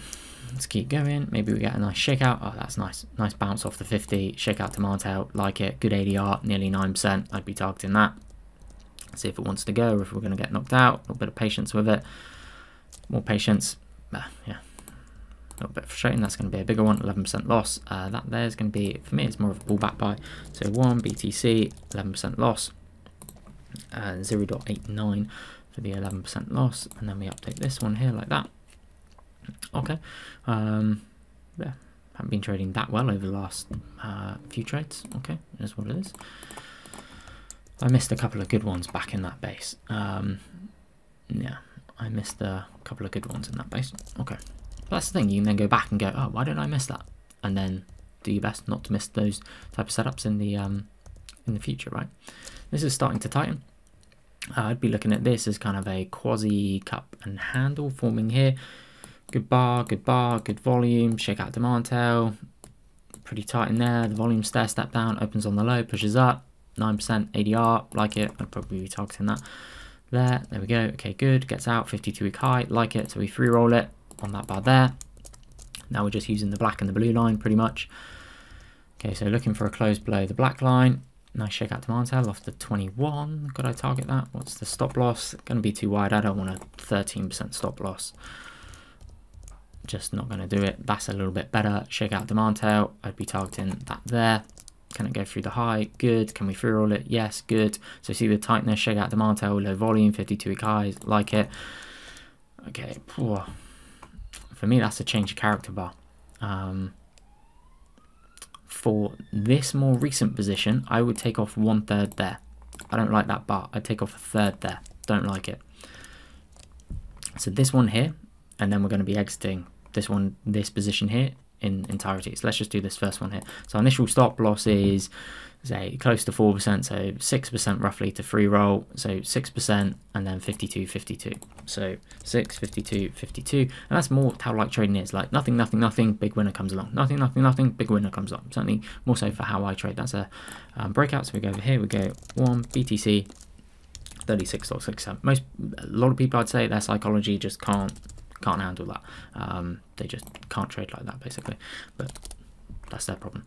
Let's keep going. Maybe we get a nice shakeout. Oh, that's nice. Nice bounce off the 50. Shakeout demand tail. Like it. Good ADR. Nearly 9%. I'd be targeting that. See if it wants to go or if we're going to get knocked out. A little bit of patience with it. More patience. Yeah. A little bit frustrating. That's going to be a bigger one. 11% loss. Uh, that there's going to be, for me, it's more of a pullback buy. So 1 BTC, 11% loss. Uh, 0.89 for the 11% loss. And then we update this one here like that. Okay. Um, yeah, haven't been trading that well over the last uh, few trades. Okay, is what it is. I missed a couple of good ones back in that base. Um, yeah, I missed a couple of good ones in that base. Okay, that's the thing. You can then go back and go, oh, why didn't I miss that? And then do your best not to miss those type of setups in the um, in the future, right? This is starting to tighten. Uh, I'd be looking at this as kind of a quasi cup and handle forming here. Good bar, good bar, good volume, shake out demand tail, pretty tight in there. The volume stair step down, opens on the low, pushes up, 9% ADR, like it. I'd probably be targeting that there. There we go. Okay, good. Gets out, 52 week high, like it. So we free roll it on that bar there. Now we're just using the black and the blue line pretty much. Okay, so looking for a close below the black line. Nice shake out demand tail off the 21. Could I target that? What's the stop loss? Going to be too wide. I don't want a 13% stop loss just not going to do it. That's a little bit better. Shake out demand tail. I'd be targeting that there. Can it go through the high? Good. Can we free roll it? Yes, good. So see the tightness, shake out demand tail, low volume, 52 week highs, like it. Okay. poor. For me, that's a change of character bar. Um, for this more recent position, I would take off one third there. I don't like that bar. I'd take off a third there. Don't like it. So this one here, and then we're going to be exiting this one, this position here in entirety. So let's just do this first one here. So initial stop loss is say close to 4%, so 6% roughly to free roll, so 6% and then 52, 52. So 6, 52, 52, and that's more how like trading is, like nothing, nothing, nothing, big winner comes along. Nothing, nothing, nothing, big winner comes along. Certainly more so for how I trade. That's a um, breakout, so we go over here, we go 1, BTC, 36.67. Most, a lot of people I'd say their psychology just can't can't handle that. Um, they just can't trade like that basically, but that's their problem.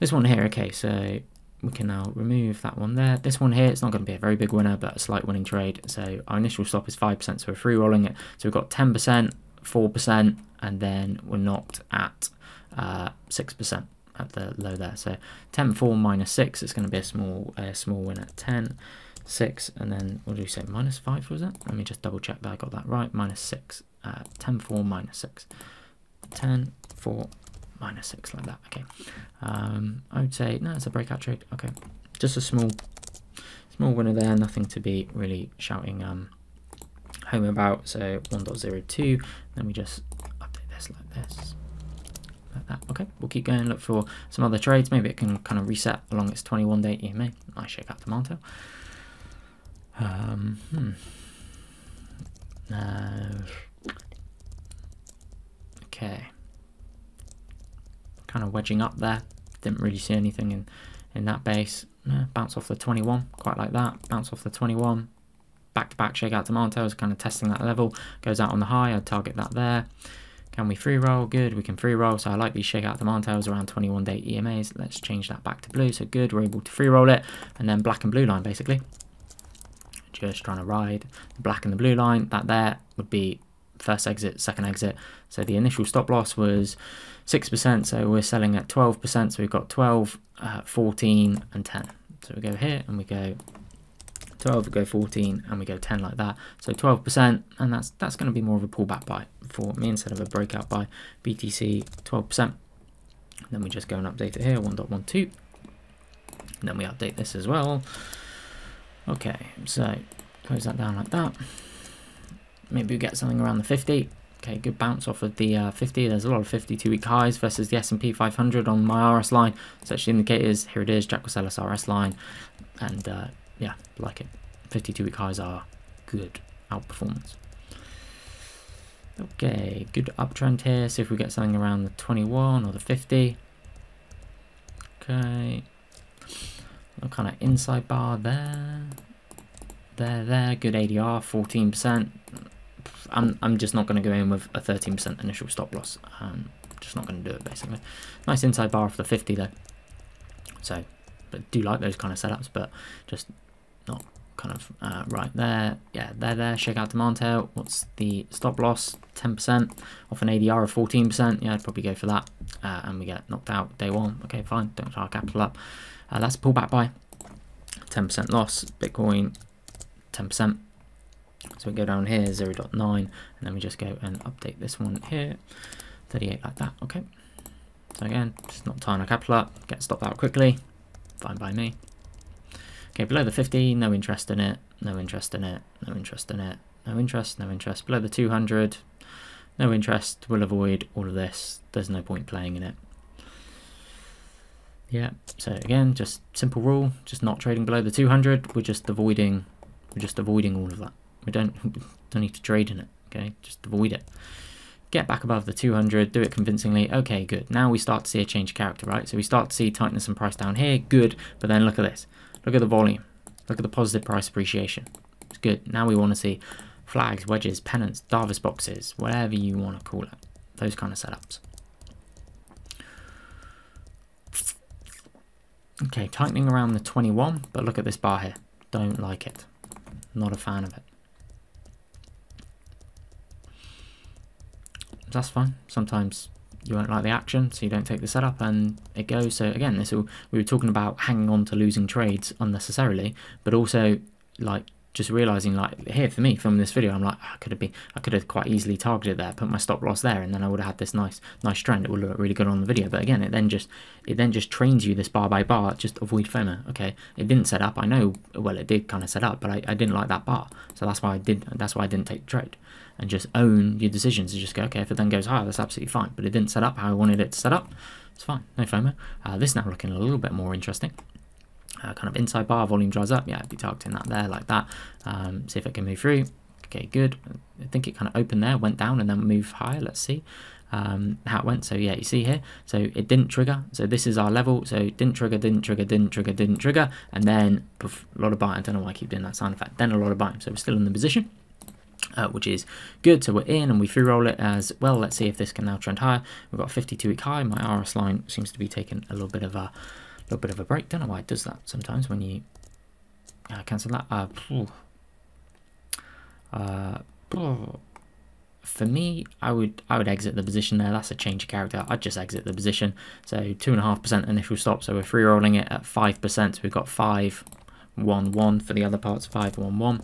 This one here, okay, so we can now remove that one there. This one here, it's not going to be a very big winner, but a slight winning trade. So our initial stop is 5%, so we're free rolling it. So we've got 10%, 4%, and then we're knocked at 6% uh, at the low there. So 10, 4, minus 6, it's going to be a small, small win at 10, 6, and then what did we say, minus 5 was it? Let me just double check that I got that right, minus 6 uh, 10, 4, minus 6. 10, 4, minus 6, like that. Okay. Um, I would say, no, it's a breakout trade. Okay. Just a small small winner there. Nothing to be really shouting um, home about. So 1.02. Then we just update this like this. Like that. Okay, we'll keep going. Look for some other trades. Maybe it can kind of reset along its 21 day EMA. Nice shake out demand tail. Um, hmm. Uh, Okay. Kind of wedging up there. Didn't really see anything in, in that base. bounce off the 21, quite like that. Bounce off the 21. Back to back shake out demand tails, kind of testing that level. Goes out on the high, I'd target that there. Can we free roll? Good, we can free roll. So I like these shake out demand tails around 21 day EMAs. Let's change that back to blue. So good, we're able to free roll it. And then black and blue line basically. Just trying to ride the black and the blue line. That there would be first exit, second exit. So the initial stop loss was 6%, so we're selling at 12%, so we've got 12, uh, 14, and 10. So we go here and we go 12, we go 14, and we go 10 like that. So 12%, and that's that's going to be more of a pullback buy for me instead of a breakout buy. BTC 12%. Then we just go and update it here, 1.12. And then we update this as well. Okay, so close that down like that. Maybe we get something around the 50. Okay, good bounce off of the uh, 50. There's a lot of 52-week highs versus the S&P 500 on my RS line. It's actually indicators. Here it is, Jack Corsellis RS line. And uh, yeah, like it. 52-week highs are good outperformance. Okay, good uptrend here. See if we get something around the 21 or the 50. Okay. Kind of inside bar there. There, there. Good ADR, 14%. I'm, I'm just not going to go in with a 13% initial stop loss. Um, just not going to do it, basically. Nice inside bar off the 50, though. So, but do like those kind of setups, but just not kind of uh, right there. Yeah, there, there. Shake out demand tail. What's the stop loss? 10% off an ADR of 14%. Yeah, I'd probably go for that. Uh, and we get knocked out day one. Okay, fine. Don't charge capital up. Uh, that's a pullback buy. 10% loss. Bitcoin, 10%. So we go down here, 0 0.9, and then we just go and update this one here, 38 like that, okay. So again, just not tying our capital up, get stopped out quickly, fine by me. Okay, below the 50, no interest in it, no interest in it, no interest in it, no interest, no interest. Below the 200, no interest, we'll avoid all of this, there's no point playing in it. Yeah, so again, just simple rule, just not trading below the 200, we're just avoiding, we're just avoiding all of that. We don't <laughs> don't need to trade in it. Okay, just avoid it. Get back above the 200, do it convincingly. Okay, good. Now we start to see a change of character, right? So we start to see tightness and price down here. Good. But then look at this. Look at the volume. Look at the positive price appreciation. It's good. Now we want to see flags, wedges, pennants, Darvas boxes, whatever you want to call it. Those kind of setups. Okay, tightening around the 21, but look at this bar here. Don't like it. Not a fan of it. That's fine. Sometimes you won't like the action, so you don't take the setup and it goes. So again, this we were talking about hanging on to losing trades unnecessarily, but also like just realizing like here for me from this video I'm like I could have been I could have quite easily targeted there put my stop loss there and then I would have had this nice nice trend it would look really good on the video. But again it then just it then just trains you this bar by bar just avoid FOMO okay? It didn't set up. I know well it did kind of set up but I, I didn't like that bar. So that's why I did that's why I didn't take the trade and just own your decisions and just go okay if it then goes higher that's absolutely fine but it didn't set up how I wanted it to set up it's fine no FOMO uh, this now looking a little bit more interesting uh, kind of inside bar, volume dries up. Yeah, I'd be targeting that there like that. Um, see if it can move through. Okay, good. I think it kind of opened there, went down and then moved higher. Let's see um, how it went. So yeah, you see here, so it didn't trigger. So this is our level. So didn't trigger, didn't trigger, didn't trigger, didn't trigger. And then poof, a lot of buying. I don't know why I keep doing that sound effect. Then a lot of buying. So we're still in the position. Uh, which is good. So we're in and we free roll it as well. Let's see if this can now trend higher. We've got a 52 week high. My RS line seems to be taking a little bit of a little bit of a break. Don't know why it does that sometimes when you uh, cancel that. Uh, uh, for me, I would I would exit the position there. That's a change of character. I'd just exit the position. So two and a half percent initial stop. So we're free rolling it at five percent. So we've got five one one for the other parts. Five one one.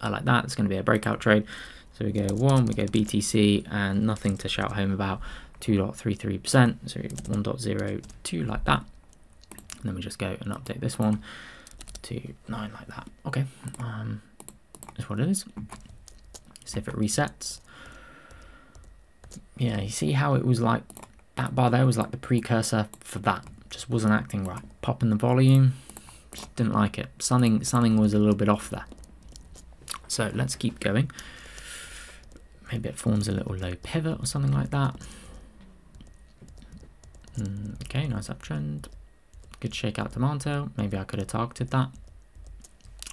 I like that. It's going to be a breakout trade. So we go one, we go BTC, and nothing to shout home about. 2.33%, so 1.02 like that and then we just go and update this one to 9 like that. Okay, um, that's what it is. See if it resets. Yeah, you see how it was like, that bar there was like the precursor for that. Just wasn't acting right. Popping the volume, just didn't like it. Something, something was a little bit off there. So let's keep going. Maybe it forms a little low pivot or something like that. Mm, okay, nice uptrend. Good shake out demand tail. Maybe I could have targeted that.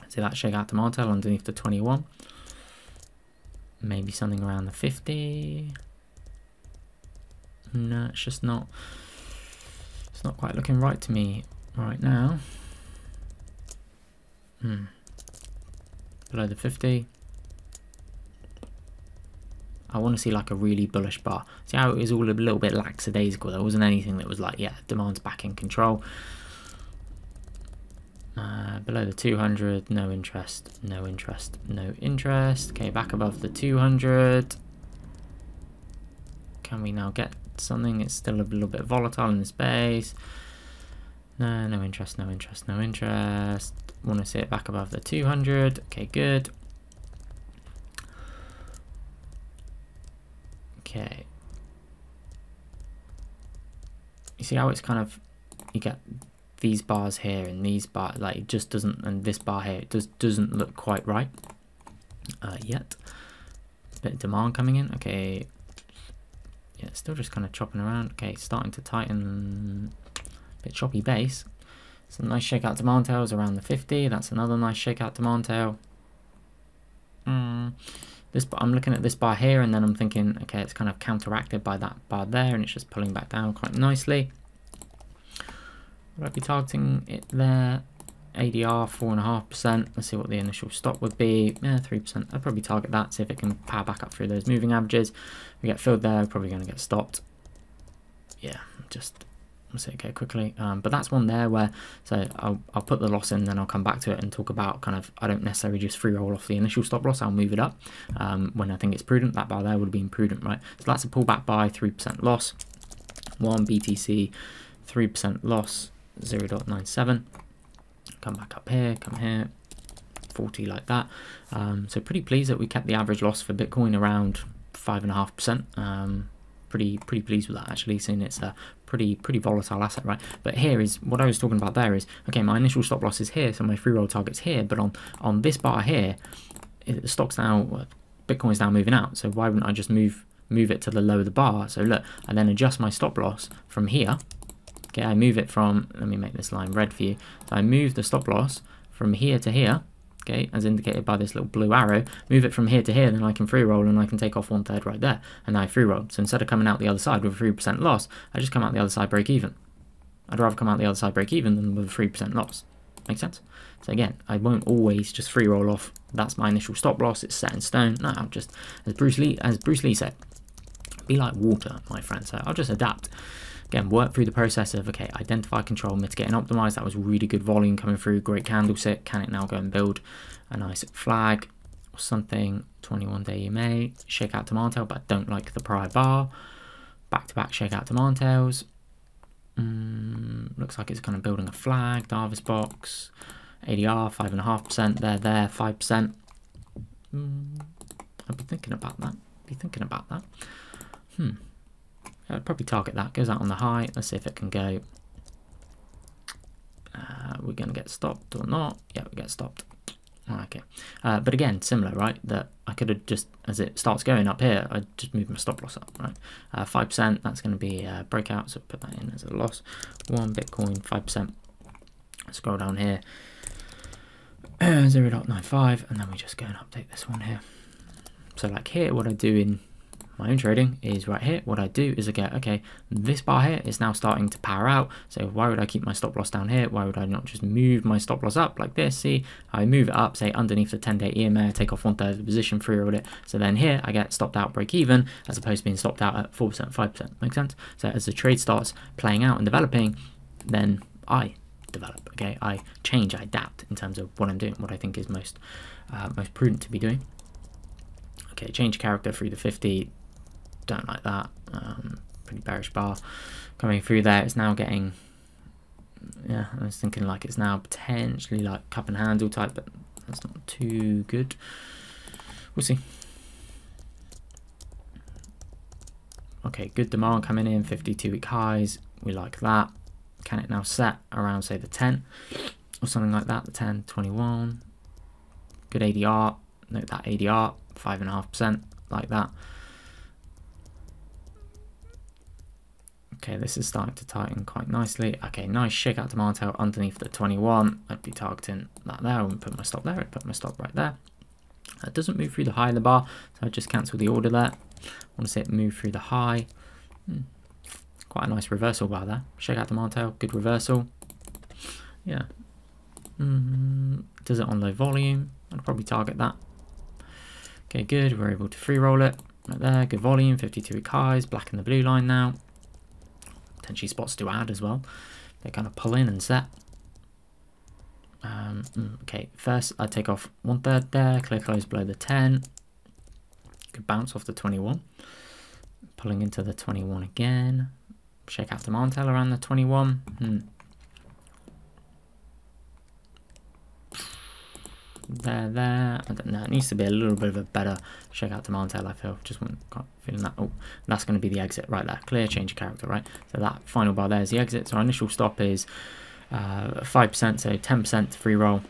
See that shake out demand tail underneath the 21. Maybe something around the 50. No, it's just not. It's not quite looking right to me right now. Hmm. Below the 50. I want to see like a really bullish bar. See how it was all a little bit lackadaisical. There wasn't anything that was like, yeah, demand's back in control. Uh, below the 200, no interest, no interest, no interest. Okay, back above the 200. Can we now get something? It's still a little bit volatile in the space. No, no interest, no interest, no interest. Want to see it back above the 200. Okay, good. Okay. You see how it's kind of, you get these bars here and these bar, like it just doesn't, and this bar here, it just doesn't look quite right uh, yet. Bit of demand coming in. Okay. Yeah, still just kind of chopping around. Okay, starting to tighten. Bit choppy base. Some nice shakeout demand tails around the 50. That's another nice shakeout demand tail. Mm. This I'm looking at this bar here and then I'm thinking, okay, it's kind of counteracted by that bar there and it's just pulling back down quite nicely. Would I be targeting it there? ADR 4.5%. Let's see what the initial stop would be. Yeah, 3%. I'd probably target that, see if it can power back up through those moving averages. We get filled there, probably going to get stopped. Yeah, just let's say okay quickly. Um, but that's one there where so I'll, I'll put the loss in then I'll come back to it and talk about kind of I don't necessarily just free roll off the initial stop loss I'll move it up um, when I think it's prudent. That bar there would have been prudent right? So that's a pullback buy 3% loss. One BTC 3% loss 0.97 come back up here come here 40 like that. Um, so pretty pleased that we kept the average loss for Bitcoin around five and a half percent. Um, pretty pretty pleased with that actually seeing it's a pretty pretty volatile asset right? But here is what I was talking about there is okay my initial stop loss is here so my free roll target's here but on on this bar here the stock's now Bitcoin's now moving out so why wouldn't I just move move it to the low of the bar? So look I then adjust my stop loss from here. Okay I move it from let me make this line red for you. So I move the stop loss from here to here okay, as indicated by this little blue arrow, move it from here to here, then I can free roll and I can take off one third right there, and I free roll. So instead of coming out the other side with a 3% loss, I just come out the other side break even. I'd rather come out the other side break even than with a 3% loss. Make sense? So again, I won't always just free roll off. That's my initial stop loss. It's set in stone. No, I'll just, as Bruce Lee, as Bruce Lee said, be like water, my friend. So I'll just adapt. Again, work through the process of, okay, identify, control, mitigate, and optimize. That was really good volume coming through. Great candlestick. Can it now go and build a nice flag or something? 21 day EMA. Shake out demand tail, but I don't like the prior bar. Back to back shake out demand tails. Mm, looks like it's kind of building a flag. Darvas box. ADR 5.5%. There, there, 5%. Mm, I'd be thinking about that. Be thinking about that. Hmm. I'd probably target that. Goes out on the high. Let's see if it can go. Uh, we're going to get stopped or not. Yeah, we get stopped. Okay. Uh, but again, similar, right? That I could have just, as it starts going up here, I just move my stop loss up, right? Uh, 5%, that's going to be a breakout, so put that in as a loss. One Bitcoin, 5%. Scroll down here. <clears throat> 0.95, and then we just go and update this one here. So like here, what I do in my own trading is right here. What I do is I get, okay, this bar here is now starting to power out. So why would I keep my stop loss down here? Why would I not just move my stop loss up like this? See, I move it up, say underneath the 10 day EMA, take off one third of the position, free roll it. So then here I get stopped out break even as opposed to being stopped out at 4%, 5%. Make sense? So as the trade starts playing out and developing, then I develop. Okay, I change, I adapt in terms of what I'm doing, what I think is most uh, most prudent to be doing. Okay, change character through the 50 don't like that. Um, pretty bearish bar coming through there. It's now getting, yeah, I was thinking like it's now potentially like cup and handle type, but that's not too good. We'll see. Okay, good demand coming in, 52 week highs. We like that. Can it now set around, say, the 10 or something like that? The 10, 21. Good ADR. Note that ADR, 5.5%, like that. Okay, this is starting to tighten quite nicely. Okay, nice shake out demand tail underneath the 21. I'd be targeting that there. I wouldn't put my stop there. I'd put my stop right there. That doesn't move through the high of the bar, so I just cancel the order there. I want to see it move through the high. Hmm. Quite a nice reversal bar there. Shake out demand tail, good reversal. Yeah. Mm. Does it on low volume? I'd probably target that. Okay, good. We're able to free roll it. Right there, good volume, 52 week highs, black in the blue line now. Potentially spots to add as well. They kind of pull in and set. Um, mm, okay, first I take off one third there, clear close below the 10. Could bounce off the 21. Pulling into the 21 again. Shake out demand tail around the 21. Hmm. There, there. I don't know. It needs to be a little bit of a better shake out demand tail, I feel. Just want, feeling that. Oh, that's going to be the exit right there. Clear change of character, right? So that final bar there is the exit. So our initial stop is uh, 5%, so 10% free roll.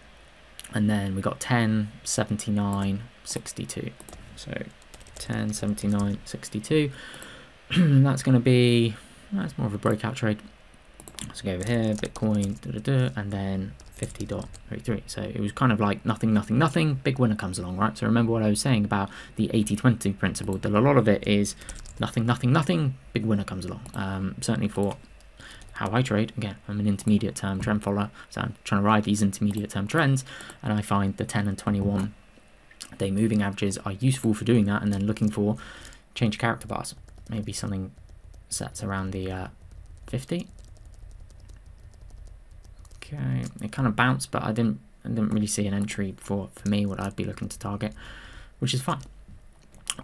And then we got 10, 79, 62. So 10, 79, 62. <clears throat> that's going to be, that's more of a breakout trade. Let's go over here, Bitcoin, da, da, da, and then 50.33. So it was kind of like nothing, nothing, nothing. Big winner comes along, right? So remember what I was saying about the 80-20 principle, that a lot of it is nothing, nothing, nothing. Big winner comes along. Um, certainly for how I trade. Again, I'm an intermediate term trend follower, so I'm trying to ride these intermediate term trends, and I find the 10 and 21 day moving averages are useful for doing that, and then looking for change character bars. Maybe something sets around the uh, 50 Okay, it kind of bounced, but I didn't I didn't really see an entry for, for me, what I'd be looking to target, which is fine.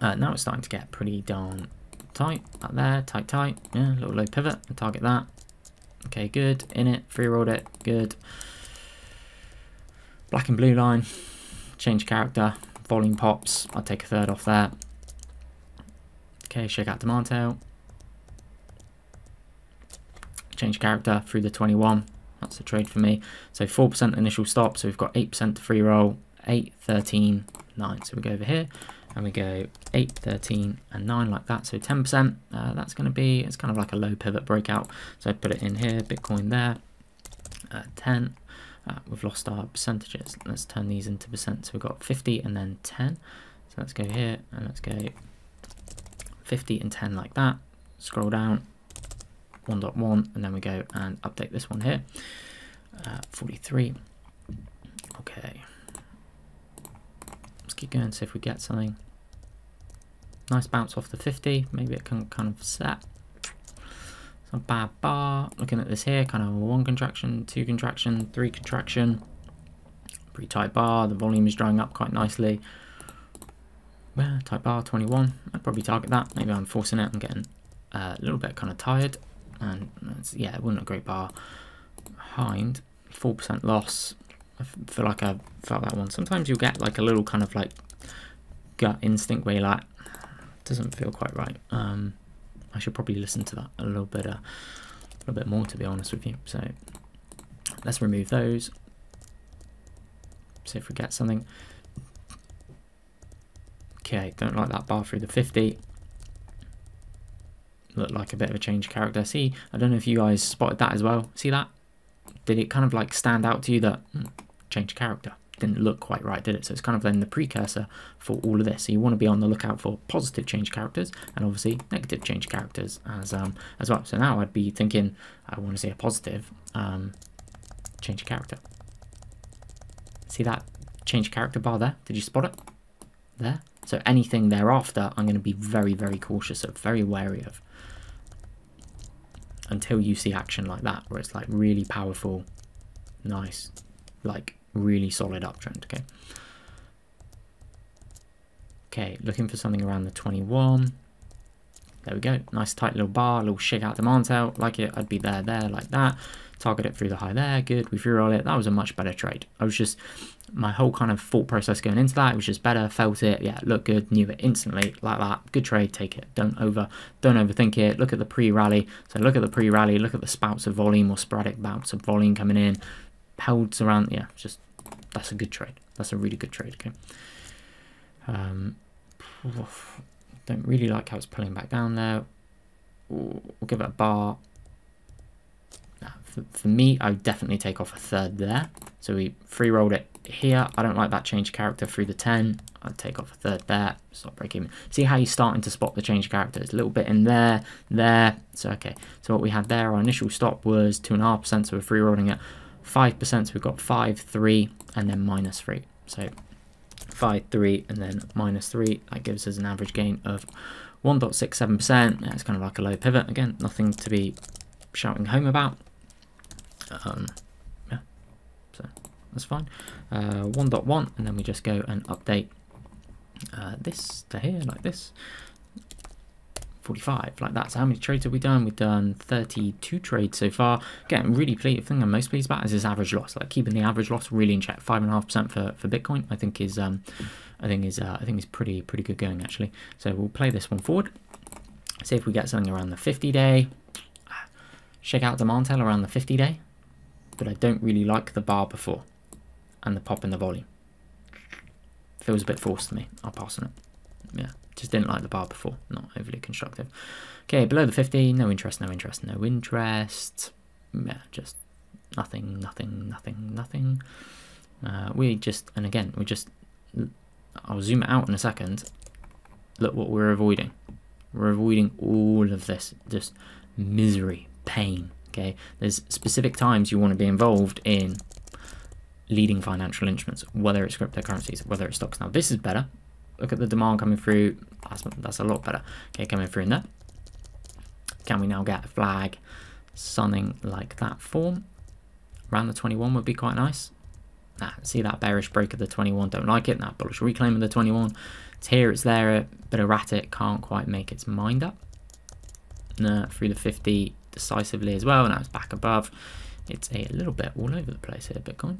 Uh, now it's starting to get pretty darn tight up there, tight, tight. Yeah, little low pivot, and target that. Okay, good. In it, free rolled it, good. Black and blue line, change character, volume pops. I'll take a third off there. Okay, shake out demand tail. Change character through the 21. That's a trade for me. So 4% initial stop. So we've got 8% to free roll, 8, 13, 9. So we go over here and we go 8, 13 and 9 like that. So 10%, uh, that's going to be, it's kind of like a low pivot breakout. So I put it in here, Bitcoin there, uh, 10. Uh, we've lost our percentages. Let's turn these into percent. So we've got 50 and then 10. So let's go here and let's go 50 and 10 like that. Scroll down, 1.1 and then we go and update this one here. Uh, 43 okay. Let's keep going see if we get something. Nice bounce off the 50 maybe it can kind of set. Not bad bar. Looking at this here kind of one contraction two contraction three contraction. Pretty tight bar. The volume is drying up quite nicely. Yeah, tight bar 21 I'd probably target that. Maybe I'm forcing it. I'm getting uh, a little bit kind of tired and yeah, it wasn't a great bar. Hind, 4% loss. I feel like I felt that one. Sometimes you'll get like a little kind of like gut instinct where you're like, doesn't feel quite right. Um, I should probably listen to that a little bit, uh, a little bit more to be honest with you. So let's remove those. See if we get something. Okay, don't like that bar through the 50 looked like a bit of a change character. See, I don't know if you guys spotted that as well. See that? Did it kind of like stand out to you that hmm, change character? Didn't look quite right, did it? So it's kind of then the precursor for all of this. So you want to be on the lookout for positive change characters and obviously negative change characters as um as well. So now I'd be thinking I want to see a positive um change character. See that change character bar there? Did you spot it? There. So anything thereafter, I'm going to be very, very cautious of, very wary of until you see action like that where it's like really powerful nice like really solid uptrend okay? Okay looking for something around the 21 there we go. Nice tight little bar little shake out demand out like it I'd be there there like that. Target it through the high there. Good. We free roll it. That was a much better trade. I was just my whole kind of thought process going into that it was just better felt it yeah looked good knew it instantly like that good trade take it don't over don't overthink it look at the pre-rally so look at the pre-rally look at the spouts of volume or sporadic bouts of volume coming in held around yeah just that's a good trade that's a really good trade okay. Um <sighs> don't really like how it's pulling back down there we'll give it a bar. For, for me I would definitely take off a third there so we free rolled it here. I don't like that change character through the 10. I'd take off a third there, stop breaking. See how you're starting to spot the change characters. A little bit in there, there. So, okay. So what we had there, our initial stop was 2.5%, so we're free rolling at 5%, so we've got 5, 3, and then minus 3. So 5, 3, and then minus 3. That gives us an average gain of 1.67%. That's kind of like a low pivot. Again, nothing to be shouting home about. Um, that's fine. Uh, 1.1 and then we just go and update uh, this to here like this. 45 like that. So how many trades have we done? We've done 32 trades so far. Again, really pleased. The thing I'm most pleased about is this average loss. Like keeping the average loss really in check. Five and a half percent for for Bitcoin. I think is um, I think is uh, I think is pretty pretty good going actually. So we'll play this one forward. See if we get something around the 50 day. Check out demand tail around the 50 day, but I don't really like the bar before and the pop in the volume. Feels a bit forced to me. I'll pass on it. Yeah. Just didn't like the bar before, not overly constructive. Okay, below the 50, no interest, no interest, no interest. Yeah, just nothing, nothing, nothing, nothing. Uh, we just, and again, we just, I'll zoom it out in a second. Look what we're avoiding. We're avoiding all of this, just misery, pain, okay? There's specific times you want to be involved in leading financial instruments, whether it's cryptocurrencies, whether it's stocks. Now, this is better look at the demand coming through. That's, that's a lot better. Okay, coming through in there. Can we now get a flag? Something like that form. Around the 21 would be quite nice. See that bearish break of the 21, don't like it. That bullish reclaim of the 21. It's here, it's there, a bit erratic, can't quite make its mind up. Nah, through the 50 decisively as well, now it's back above. It's a little bit all over the place here, Bitcoin.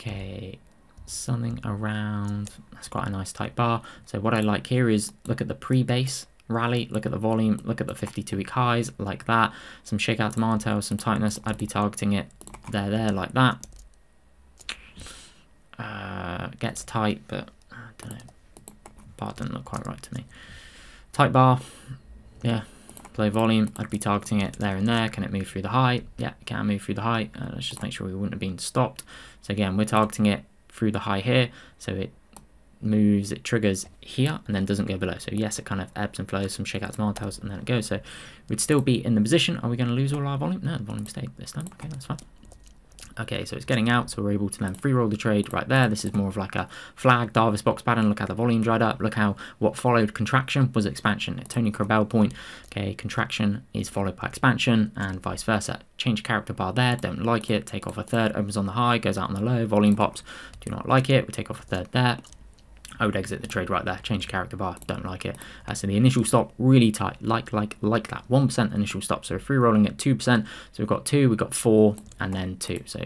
Okay, something around, that's quite a nice tight bar. So what I like here is look at the pre-base rally, look at the volume, look at the 52 week highs like that. Some shakeout demand tail, some tightness. I'd be targeting it there, there like that. Uh, gets tight, but I don't know. Bar doesn't look quite right to me. Tight bar, yeah. play volume, I'd be targeting it there and there. Can it move through the high? Yeah, it can move through the high. Uh, let's just make sure we wouldn't have been stopped. So again, we're targeting it through the high here. So it moves, it triggers here and then doesn't go below. So yes, it kind of ebbs and flows, some shakeouts, martails, and then it goes. So we'd still be in the position. Are we going to lose all our volume? No, the volume stayed this time. Okay, that's fine. Okay, so it's getting out, so we're able to then free roll the trade right there. This is more of like a flag Darvas box pattern. Look how the volume dried up. Look how what followed contraction was expansion. At Toby Crabel point, okay, contraction is followed by expansion and vice versa. Change character bar there, don't like it. Take off a third, opens on the high, goes out on the low, volume pops, do not like it. We take off a third there. I would exit the trade right there, change character bar, don't like it. Uh, so the initial stop really tight, like, like, like that. 1% initial stop, so free rolling at 2%. So we've got 2, we've got 4, and then 2. So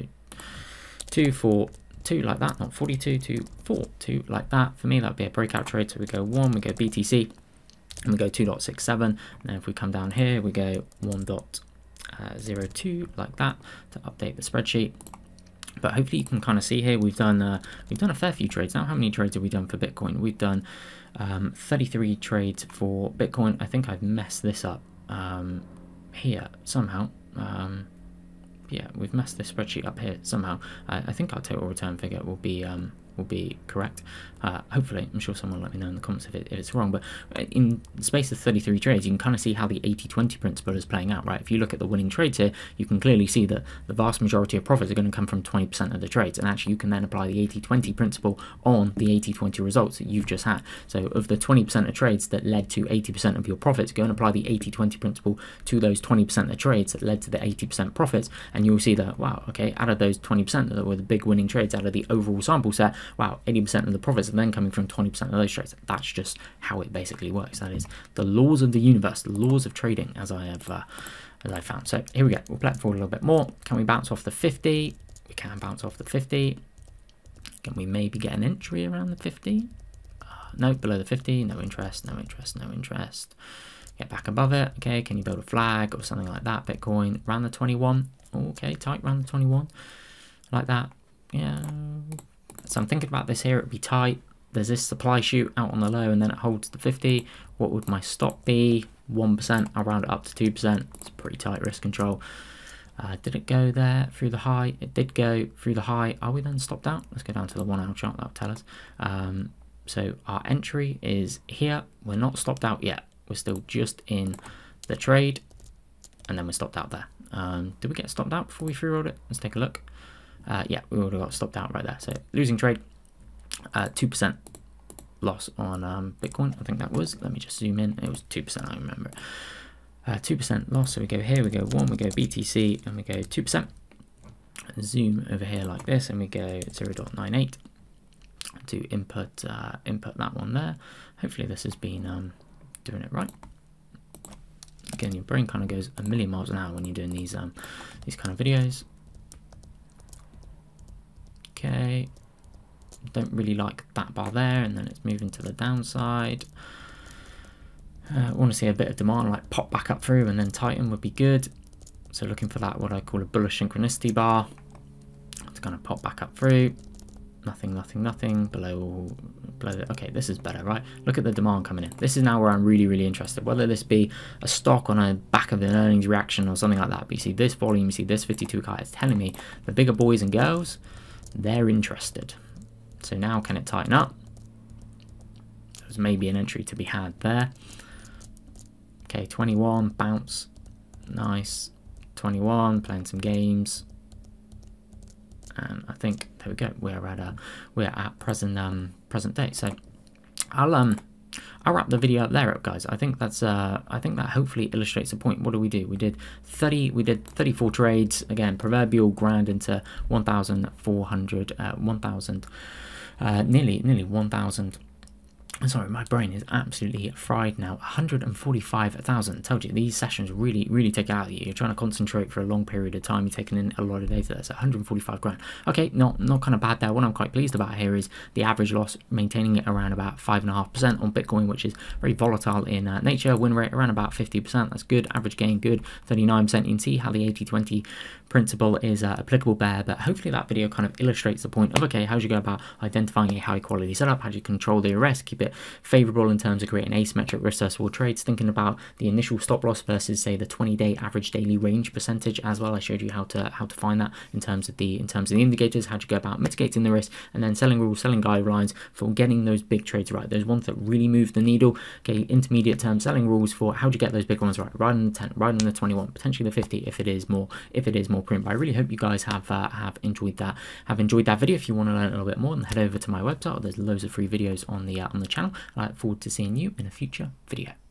2, 4, 2 like that, not 42, 2, 4, 2 like that. For me, that would be a breakout trade. So we go 1, we go BTC, and we go 2.67. And then if we come down here, we go 1.02 like that to update the spreadsheet. But hopefully you can kind of see here we've done uh, we've done a fair few trades now. How many trades have we done for Bitcoin? We've done um, 33 trades for Bitcoin. I think I've messed this up um, here somehow. Um, yeah, we've messed this spreadsheet up here somehow. I, I think our total return figure will be um, will be correct. Uh, hopefully, I'm sure someone will let me know in the comments if, it, if, it's wrong, but uh, in space of 33 trades, you can kind of see how the 80-20 principle is playing out, right? If you look at the winning trades here, you can clearly see that the vast majority of profits are going to come from 20% of the trades, and actually you can then apply the 80-20 principle on the 80-20 results that you've just had. So of the 20% of trades that led to 80% of your profits, go and apply the 80-20 principle to those 20% of trades that led to the 80% profits, and you'll see that, wow, okay, out of those 20% that were the big winning trades out of the overall sample set, wow, 80% of the profits are then coming from 20% of those trades. That's just how it basically works. That is the laws of the universe, the laws of trading, as I have uh, as I found. So here we go. We'll play forward a little bit more. Can we bounce off the 50? We can bounce off the 50. Can we maybe get an entry around the 50? Uh, no, below the 50. No interest, no interest, no interest. Get back above it. Okay, can you build a flag or something like that? Bitcoin around the 21. Okay, tight around the 21. Like that. Yeah, so I'm thinking about this here, it'd be tight. There's this supply shoot out on the low and then it holds the 50. What would my stop be? 1%, I'll round it up to 2%. It's pretty tight risk control. Uh, did it go there through the high? It did go through the high. Are we then stopped out? Let's go down to the one hour chart, that'll tell us. Um, so our entry is here. We're not stopped out yet. We're still just in the trade and then we're stopped out there. Um, did we get stopped out before we free rolled it? Let's take a look. Uh, yeah, we would have got stopped out right there. So losing trade, uh, two percent loss on um, Bitcoin. I think that was. Let me just zoom in. It was two percent. I remember. Uh, two percent loss. So we go here. We go one. We go BTC, and we go two percent. Zoom over here like this, and we go 0.98 to input uh, input that one there. Hopefully this has been um, doing it right. Again, your brain kind of goes a million miles an hour when you're doing these um, these kind of videos. Okay, don't really like that bar there, and then it's moving to the downside. I uh, want to see a bit of demand like pop back up through and then tighten would be good. So looking for that what I call a bullish synchronicity bar to kind of pop back up through nothing, nothing, nothing below, below the, okay, this is better, right? Look at the demand coming in. This is now where I'm really, really interested, whether this be a stock on a back of an earnings reaction or something like that. But you see this volume, you see this 52 k it's telling me the bigger boys and girls, they're interested. So now can it tighten up? There's maybe an entry to be had there. Okay, 21, bounce, nice. 21, playing some games and I think there we go. We're at a we're at present um present day. So I'll um I'll wrap the video up there, up guys. I think that's uh I think that hopefully illustrates the point. What do we do? We did 30 we did 34 trades again, proverbial grand into 1,400 uh 1,000 uh nearly nearly 1,000 sorry, my brain is absolutely fried now. 145,000. Told you, these sessions really, really take out of you. You're trying to concentrate for a long period of time. You're taking in a lot of data. That's 145 grand. Okay, not not kind of bad there. What I'm quite pleased about here is the average loss, maintaining it around about 5.5% on Bitcoin, which is very volatile in uh, nature. Win rate around about 50%. That's good. Average gain, good. 39%. You can see how the 80-20 principle is uh, applicable there, but hopefully that video kind of illustrates the point of, okay, how do you go about identifying a high quality setup? How do you control the risk? Keep it favorable in terms of creating asymmetric versus trades, thinking about the initial stop loss versus say the 20 day average daily range percentage as well. I showed you how to how to find that in terms of the in terms of the indicators, how do you go about mitigating the risk, and then selling rules, selling guidelines for getting those big trades right. Those ones that really move the needle. Okay, intermediate term selling rules for how do you get those big ones right, right on the 10, right on the 21, potentially the 50 if it is more if it is print. But I really hope you guys have uh, have enjoyed that have enjoyed that video. If you want to learn a little bit more, then head over to my website. There's loads of free videos on the uh, on the channel. I look forward to seeing you in a future video.